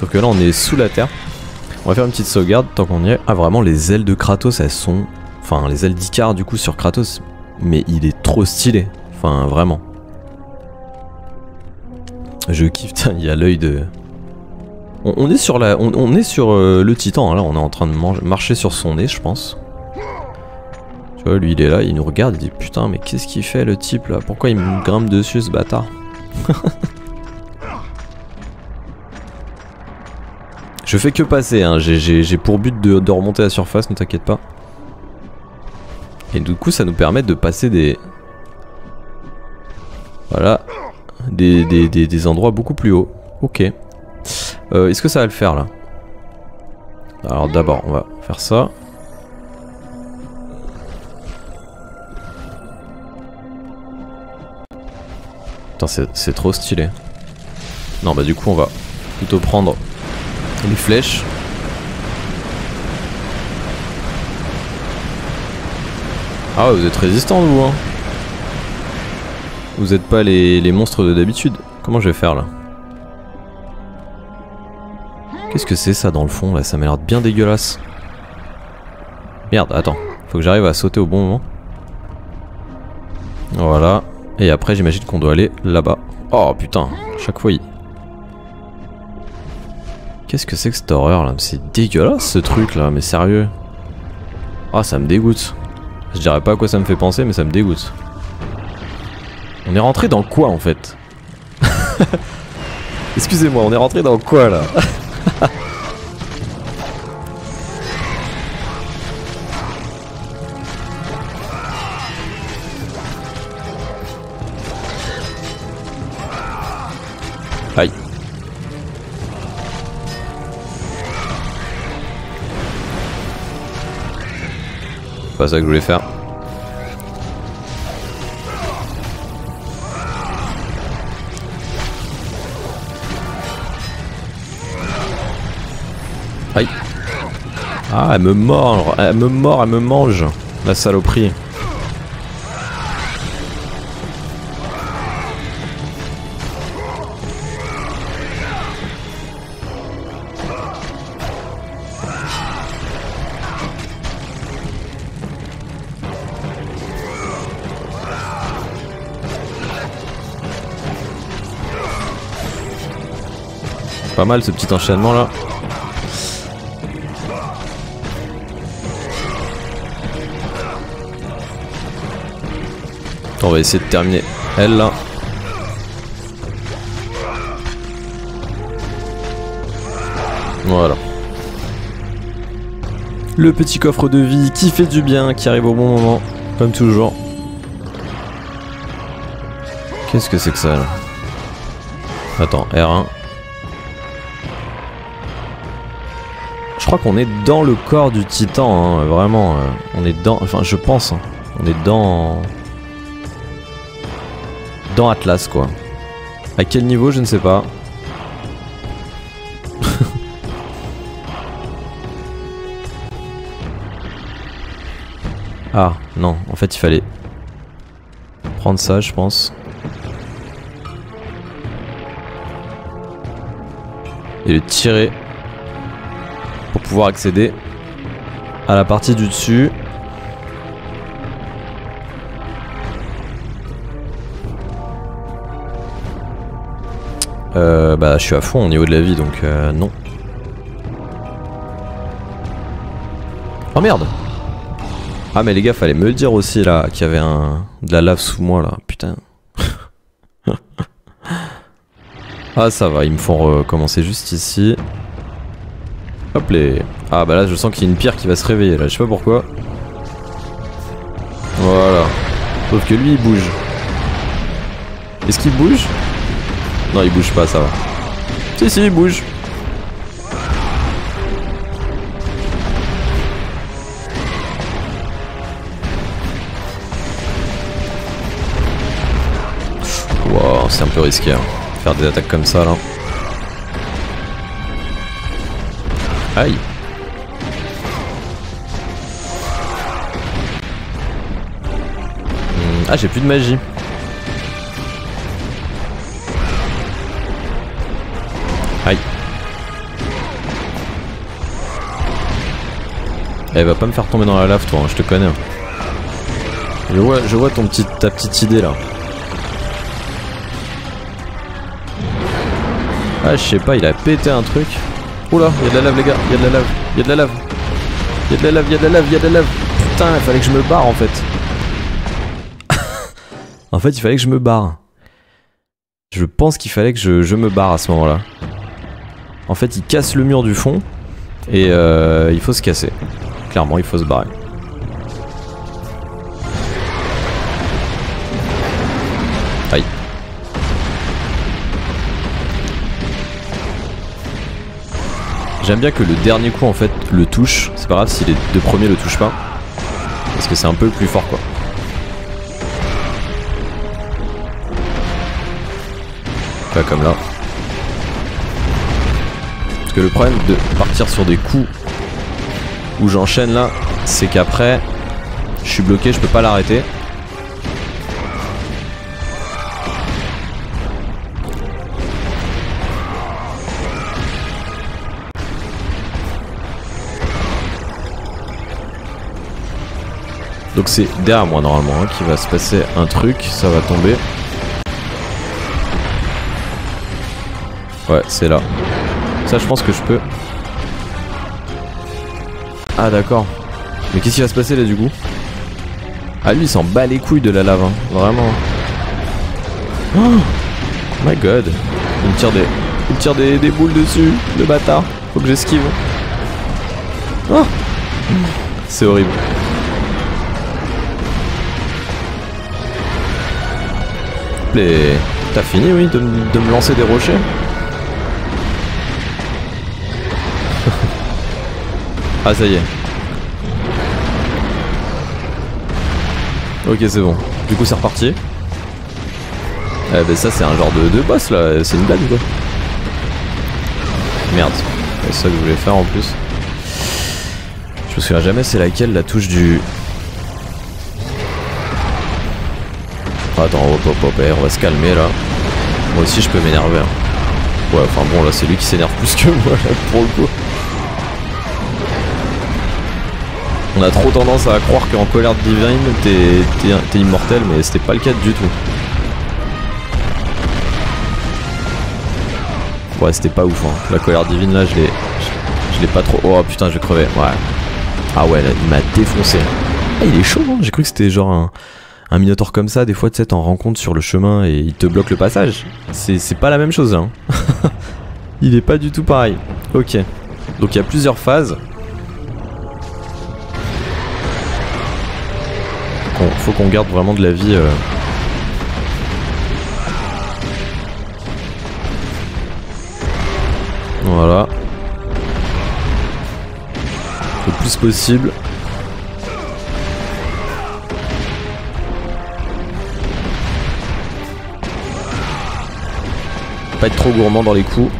Donc là, on est sous la terre. On va faire une petite sauvegarde tant qu'on y est. Ah, vraiment, les ailes de Kratos, elles sont... Enfin, les ailes d'Icar, du coup, sur Kratos. Mais il est trop stylé. Enfin, vraiment. Je kiffe, il y a l'œil de... On, est sur euh, le titan, là, on est en train de marcher sur son nez, je pense lui il est là, il nous regarde, il dit putain mais qu'est-ce qu'il fait le type là? Pourquoi il me grimpe dessus ce bâtard? Je fais que passer, hein. j'ai pour but de, remonter à la surface, ne t'inquiète pas. Et du coup ça nous permet de passer des... Voilà. Des, endroits beaucoup plus hauts. Ok. Euh, est-ce que ça va le faire là? Alors d'abord on va faire ça. Putain, c'est trop stylé. Non, bah du coup, on va plutôt prendre les flèches. Ah, vous êtes résistant, vous, hein Vous êtes pas les, monstres de d'habitude. Comment je vais faire, là Qu'est-ce que c'est, ça, dans le fond, là? Ça m'a l'air bien dégueulasse. Merde, attends. Faut que j'arrive à sauter au bon moment. Voilà. Et après, j'imagine qu'on doit aller là-bas. Oh putain, chaque fois il... Qu'est-ce que c'est que cette horreur là? C'est dégueulasse ce truc là, mais sérieux. Ah, ça me dégoûte. Je dirais pas à quoi ça me fait penser, mais ça me dégoûte. On est rentré dans quoi en fait Excusez-moi, on est rentré dans quoi là Aïe. Pas ça que je voulais faire. Ah, elle me mord, elle me mord, elle me mange, la saloperie. Pas mal ce petit enchaînement là. On va essayer de terminer elle là. Voilà. Le petit coffre de vie qui fait du bien, qui arrive au bon moment, comme toujours. Qu'est-ce que c'est que ça là? Attends, R1. Je crois qu'on est dans le corps du titan, hein, vraiment. euh, on est dans. Enfin, je pense. hein, on est dans. Dans Atlas, quoi. À quel niveau, je ne sais pas. ah, non, en fait, il fallait prendre ça, je pense. Et le tirer pour pouvoir accéder à la partie du dessus. Euh, bah je suis à fond au niveau de la vie donc euh, non. Oh merde Ah mais les gars fallait me dire aussi là qu'il y avait un de la lave sous moi là putain. ah ça va ils me font recommencer juste ici. Hop les. Ah bah là je sens qu'il y a une pierre qui va se réveiller là je sais pas pourquoi. Voilà. Sauf que lui il bouge. Est-ce qu'il bouge? Non, il bouge pas, ça va. Si, si, il bouge. Wow, c'est un peu risqué. hein. Faire des attaques comme ça, là. Aïe. Hmm, Ah, j'ai plus de magie. Elle va pas me faire tomber dans la lave toi, hein, je te connais. hein. Je vois, je vois ta petite idée là. Ah je sais pas, il a pété un truc. Oula, il y a de la lave les gars, il y a de la lave, il y a de la lave. Il y a de la lave, il y a de la lave, il y a de la lave. Putain, il fallait que je me barre en fait. en fait, il fallait que je me barre. Je pense qu'il fallait que je, je me barre à ce moment-là. En fait, il casse le mur du fond et euh, il faut se casser. Clairement, il faut se barrer. Aïe. J'aime bien que le dernier coup en fait le touche. C'est pas grave si les deux premiers le touchent pas. Parce que c'est un peu plus fort quoi. Pas comme là. Parce que le problème de partir sur des coups où j'enchaîne là, c'est qu'après, je suis bloqué, je peux pas l'arrêter. Donc c'est derrière moi normalement hein, qu'il va se passer un truc, ça va tomber. Ouais, c'est là. Ça, je pense que je peux. Ah, d'accord. Mais qu'est-ce qui va se passer là du coup? Ah, lui, il s'en bat les couilles de la lave, hein. vraiment. Oh my god. Il me tire des, boules dessus, le bâtard. Faut que j'esquive. Oh C'est horrible. T'as fini, oui, de, de me lancer des rochers? Ah ça y est. Ok c'est bon. Du coup c'est reparti. Eh ben ça c'est un genre de, boss là, c'est une blague quoi Merde, c'est ça que je voulais faire en plus. Je me souviens jamais c'est laquelle la touche du... Attends, hop hop hop, eh, on va se calmer là. Moi aussi je peux m'énerver. hein. Ouais, enfin bon là c'est lui qui s'énerve plus que moi là, pour le coup. On a trop tendance à croire qu'en colère divine t'es immortel mais c'était pas le cas du tout. Ouais, c'était pas ouf. Hein. La colère divine, là, je l'ai. Je, l'ai pas trop. Oh putain, je vais crever. Ouais. Ah ouais, là, il m'a défoncé. Ah, il est chaud, hein. J'ai cru que c'était genre un, un minotaure comme ça. Des fois, tu sais, t'en rencontres sur le chemin et il te bloque le passage. C'est pas la même chose, hein. il est pas du tout pareil. Ok. Donc, il y a plusieurs phases. Faut qu'on garde vraiment de la vie. Euh, Voilà. Le plus possible. Pas être trop gourmand dans les coups.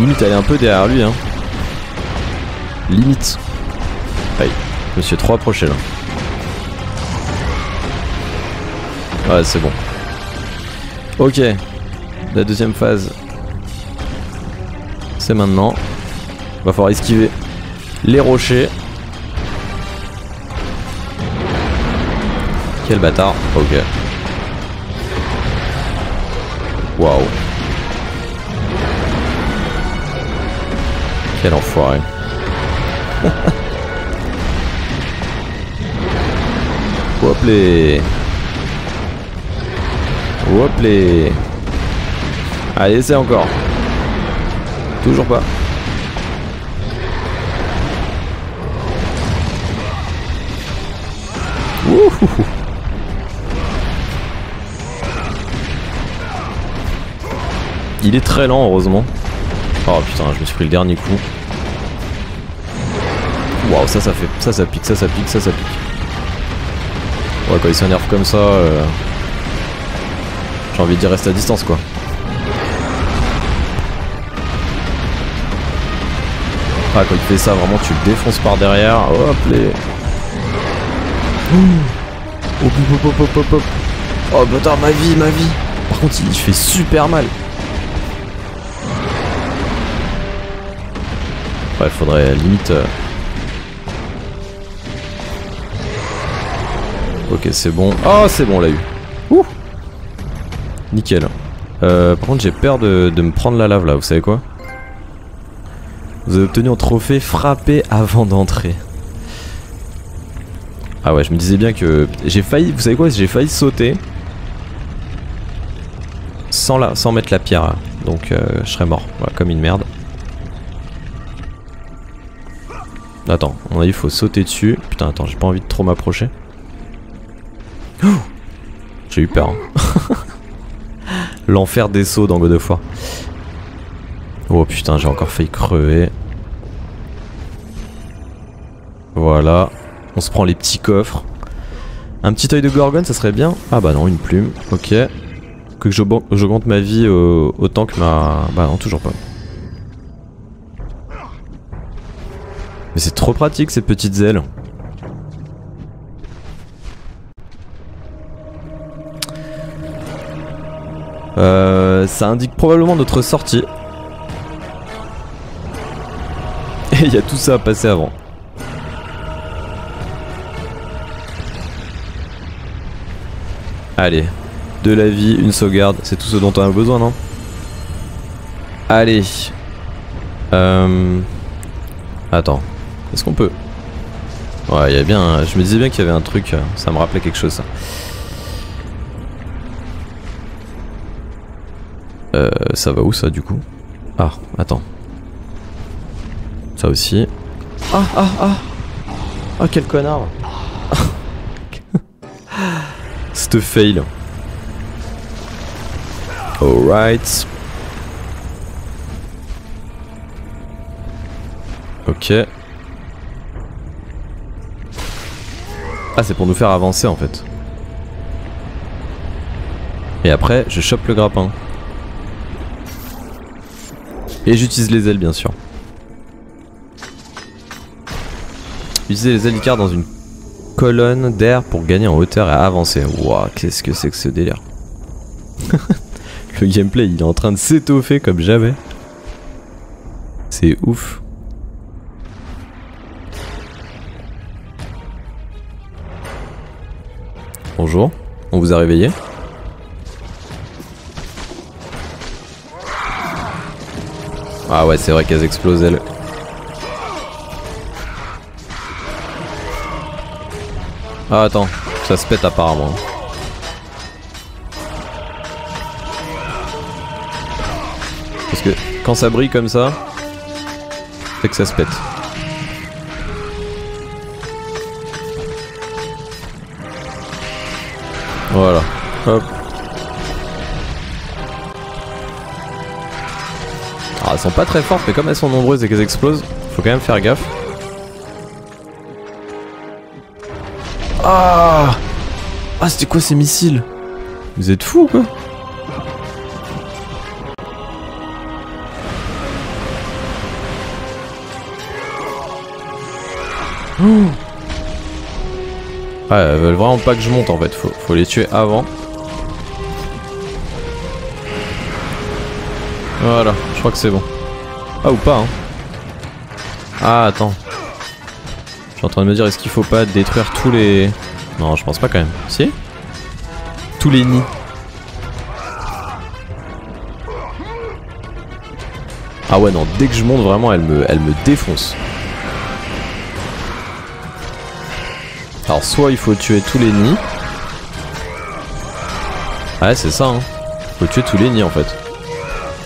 Limite, est un peu derrière lui. Hein. Limite. Aïe, je me suis trop approché là. Ouais, c'est bon. Ok. La deuxième phase. C'est maintenant. Va falloir esquiver les rochers. Quel bâtard. Ok. Quel enfoiré. Hop les. Allez, c'est encore. Toujours pas. Il est très lent, heureusement. Oh putain, je me suis pris le dernier coup. Waouh, ça, ça fait. Ça, ça pique, ça, ça pique, ça, ça pique. Ouais, quand il s'énerve comme ça. Euh, j'ai envie de dire reste à distance quoi. Ah, quand il fait ça, vraiment, tu le défonces par derrière. Hop, les. Oh, hop, hop, hop, hop, hop. Oh, bâtard, ma vie, ma vie. Par contre, il fait super mal. Ouais, faudrait limite. Euh, ok, c'est bon. Oh, c'est bon, on l'a eu. Ouh Nickel. Euh, par contre, j'ai peur de, me prendre la lave là, vous savez quoi? Vous avez obtenu un trophée frappé avant d'entrer. Ah ouais, je me disais bien que j'ai failli, vous savez quoi? J'ai failli sauter sans, la, sans mettre la pierre. Donc euh, je serais mort, voilà, comme une merde. Attends, on a il faut sauter dessus. Putain, attends, j'ai pas envie de trop m'approcher. j'ai eu peur. Hein. L'enfer des sauts dans God of War. Oh putain, j'ai encore failli crever. Voilà. On se prend les petits coffres. Un petit œil de Gorgon, ça serait bien. Ah bah non, une plume. Ok. Que j'augmente ma vie autant que ma... Bah non, toujours pas. Mais c'est trop pratique ces petites ailes. Euh, ça indique probablement notre sortie. Et il y a tout ça à passer avant. Allez, de la vie, une sauvegarde, c'est tout ce dont on a besoin, non? Allez. Euh... Attends. Est-ce qu'on peut? Ouais, il y a bien. Je me disais bien qu'il y avait un truc. Euh, ça me rappelait quelque chose, ça. Euh, ça va où ça du coup? Ah, attends. Ça aussi. Ah, ah, ah Ah, quel connard Cette fail. Alright. Ok. Ah, c'est pour nous faire avancer en fait. Et après, je chope le grappin. Et j'utilise les ailes, bien sûr. Utiliser les ailes dans une colonne d'air pour gagner en hauteur et avancer. Waouh, qu'est-ce que c'est que ce délire Le gameplay, il est en train de s'étoffer comme jamais. C'est ouf. Bonjour, on vous a réveillé Ah ouais, c'est vrai qu'elles explosent elles. Ah attends, ça se pète apparemment. Parce que quand ça brille comme ça, c'est que ça se pète. Alors elles sont pas très fortes mais comme elles sont nombreuses et qu'elles explosent, faut quand même faire gaffe. Ah Ah c'était quoi ces missiles? Vous êtes fous quoi? Oh. Ouais, elles veulent vraiment pas que je monte en fait, faut les tuer avant. Voilà, je crois que c'est bon. Ah ou pas hein. Ah attends. Je suis en train de me dire est-ce qu'il faut pas détruire tous les... Non je pense pas quand même. Si? Tous les nids. Ah ouais non, dès que je monte vraiment elle me, elle me défonce. Alors soit il faut tuer tous les nids. Ouais c'est ça hein. Faut tuer tous les nids en fait.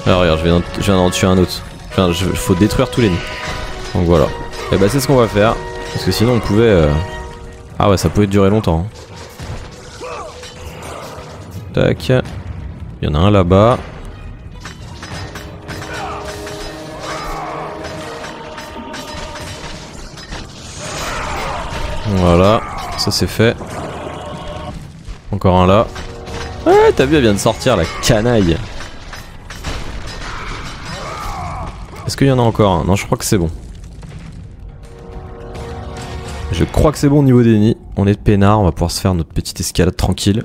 Alors regarde, je viens, d'en tuer un autre. Enfin, faut détruire tous les nids. Donc voilà. Et bah c'est ce qu'on va faire. Parce que sinon on pouvait... euh, Ah ouais ça pouvait durer longtemps. hein. Tac. Il y en a un là-bas. Voilà, ça c'est fait. Encore un là. Ouais, t'as vu, elle vient de sortir la canaille. Est-ce qu'il y en a encore un Non, je crois que c'est bon. Je crois que c'est bon au niveau des nids. On est peinard, on va pouvoir se faire notre petite escalade tranquille.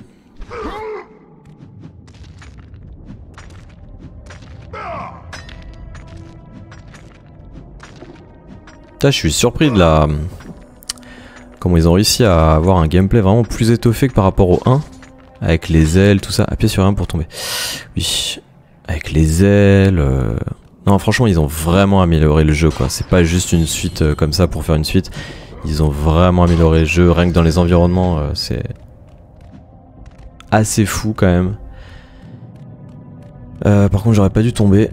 Putain, je suis surpris de la... Comment ils ont réussi à avoir un gameplay vraiment plus étoffé que par rapport au 1. Avec les ailes, tout ça. Appuyer sur rien pour tomber. Oui. Avec les ailes... euh, Franchement, ils ont vraiment amélioré le jeu, quoi. C'est pas juste une suite euh, comme ça pour faire une suite. Ils ont vraiment amélioré le jeu, rien que dans les environnements, euh, c'est assez fou quand même. Euh, par contre, j'aurais pas dû tomber.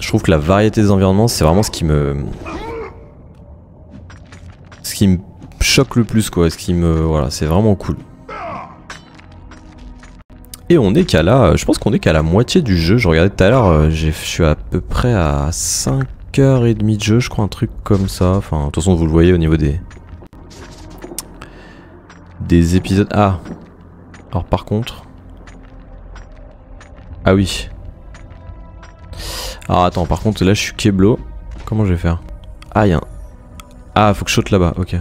Je trouve que la variété des environnements, c'est vraiment ce qui me. Ce qui me choque le plus, quoi. Ce qui me. Voilà, c'est vraiment cool. Et on est qu'à la. Je pense qu'on est qu'à la moitié du jeu. Je regardais tout à l'heure, euh, je suis à peu près à 5h30 de jeu, je crois, un truc comme ça. Enfin, de toute façon, vous le voyez au niveau des. Des épisodes. Ah Alors, par contre. Ah oui. Alors, attends, par contre, là, je suis Keblo. Comment je vais faire? Ah, y'a un. Ah, faut que je saute là-bas, ok.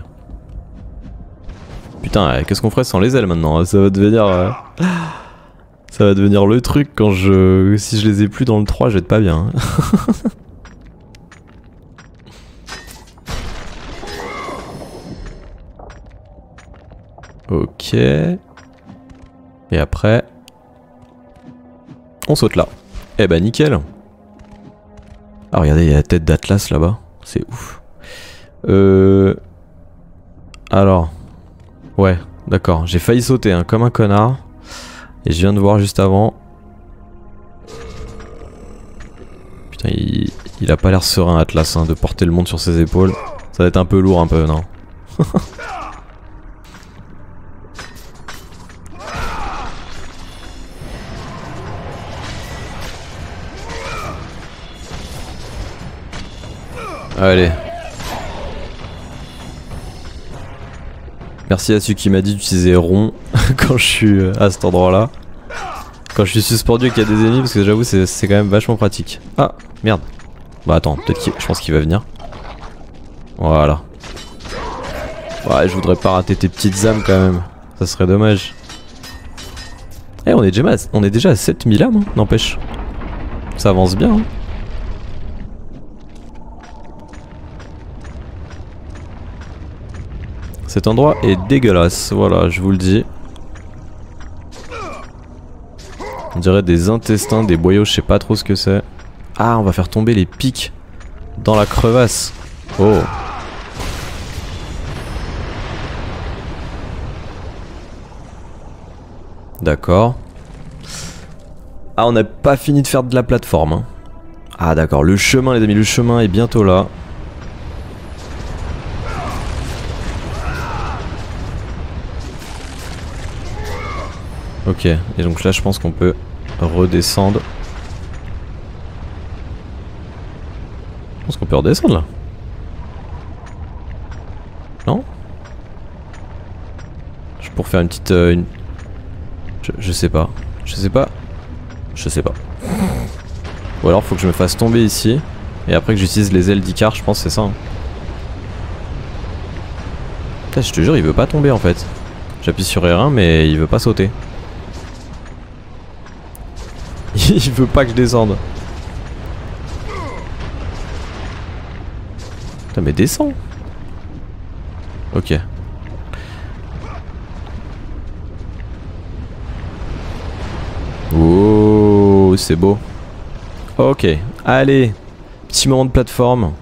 Putain, euh, qu'est-ce qu'on ferait sans les ailes maintenant? Ça va devenir. euh, Ça va devenir le truc quand je. Si je les ai plus dans le 3, je vais être pas bien. hein. ok. Et après. On saute là. Eh bah nickel. Ah regardez, il y a la tête d'Atlas là-bas. C'est ouf. Euh... Alors. Ouais, d'accord. J'ai failli sauter hein, comme un connard. Et je viens de voir juste avant. Putain, il, il a pas l'air serein Atlas hein, de porter le monde sur ses épaules. Ça va être un peu lourd un peu, non Allez. Merci à celui qui m'a dit d'utiliser rond quand je suis euh, à cet endroit là. Quand je suis suspendu et qu'il y a des ennemis parce que j'avoue c'est quand même vachement pratique. Ah merde. Bah attends, peut-être. Je pense qu'il va venir. Voilà. Ouais, je voudrais pas rater tes petites âmes quand même. Ça serait dommage. Eh, on est déjà à, on est déjà à 7000 âmes, hein, n'empêche. Ça avance bien. hein. Cet endroit est dégueulasse, voilà, je vous le dis. On dirait des intestins, des boyaux, je sais pas trop ce que c'est. Ah, on va faire tomber les pics dans la crevasse. Oh. D'accord. Ah, on n'a pas fini de faire de la plateforme. hein. Ah, d'accord. Le chemin, les amis, le chemin est bientôt là. Ok, et donc là je pense qu'on peut redescendre. Je pense qu'on peut redescendre là. Non? Pour faire une petite... euh, une... Je, je sais pas. Je sais pas. Je sais pas. Ou alors faut que je me fasse tomber ici. Et après que j'utilise les ailes d'Icar, je pense que c'est ça. hein. Putain, je te jure, il veut pas tomber en fait. J'appuie sur R1 mais il veut pas sauter. il veut pas que je descende. Putain mais descends Ok. Oh, c'est beau. Ok, allez. Petit moment de plateforme.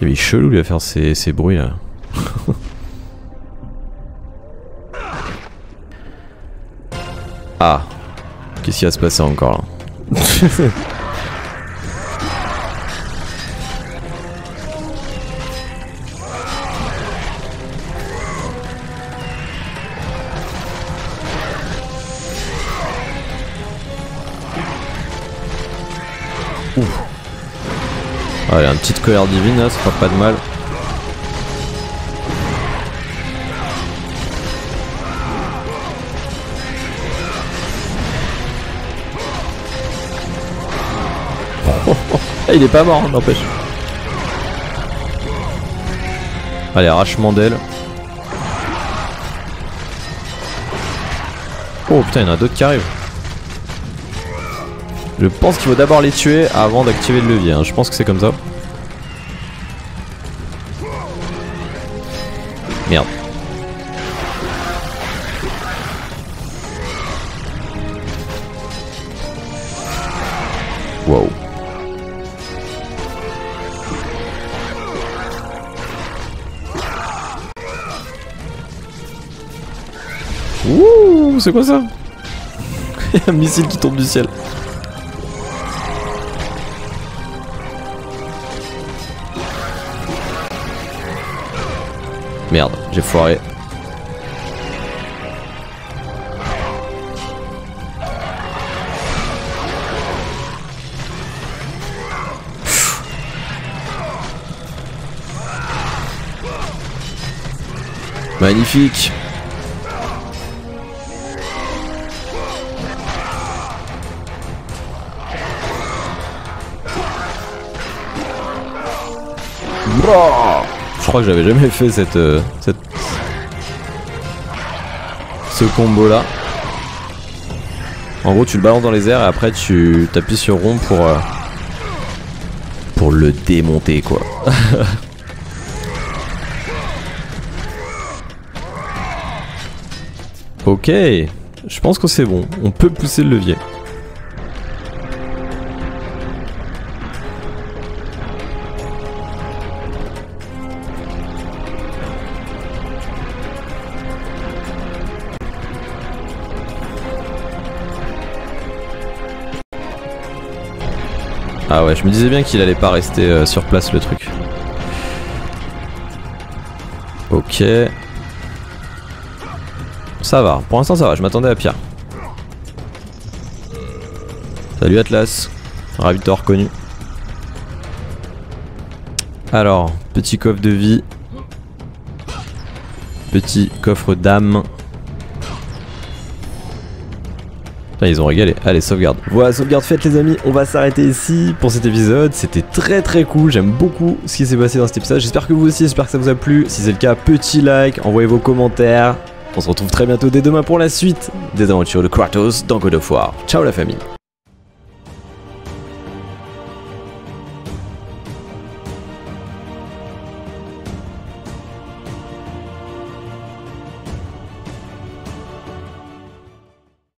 Il est chelou à faire ces, ces bruits là. Ah. Qu'est-ce qui va se passer encore là Allez, un petite colère divine là, ça fera pas de mal. Ah, il est pas mort, n'empêche. Allez, arrachement d'aile. Oh putain, il y en a d'autres qui arrivent. Je pense qu'il faut d'abord les tuer avant d'activer le levier. hein. Je pense que c'est comme ça. C'est quoi ça un missile qui tombe du ciel. Merde, j'ai foiré. Magnifique. Je crois que j'avais jamais fait cette, euh, ce combo là. En gros, tu le balances dans les airs et après tu t'appuies sur rond pour euh, pour le démonter quoi. ok, je pense que c'est bon. On peut pousser le levier. Je me disais bien qu'il allait pas rester euh, sur place le truc. Ok. Ça va, pour l'instant ça va, je m'attendais à pire. Salut Atlas, ravi de t'avoir reconnu. Alors, petit coffre de vie. Petit coffre d'âme. Ils ont régalé. Allez, sauvegarde. Voilà, sauvegarde faite les amis. On va s'arrêter ici pour cet épisode. C'était très très cool. J'aime beaucoup ce qui s'est passé dans cet épisode. J'espère que vous aussi, j'espère que ça vous a plu. Si c'est le cas, petit like, envoyez vos commentaires. On se retrouve très bientôt dès demain pour la suite des aventures de Kratos dans God of War. Ciao la famille.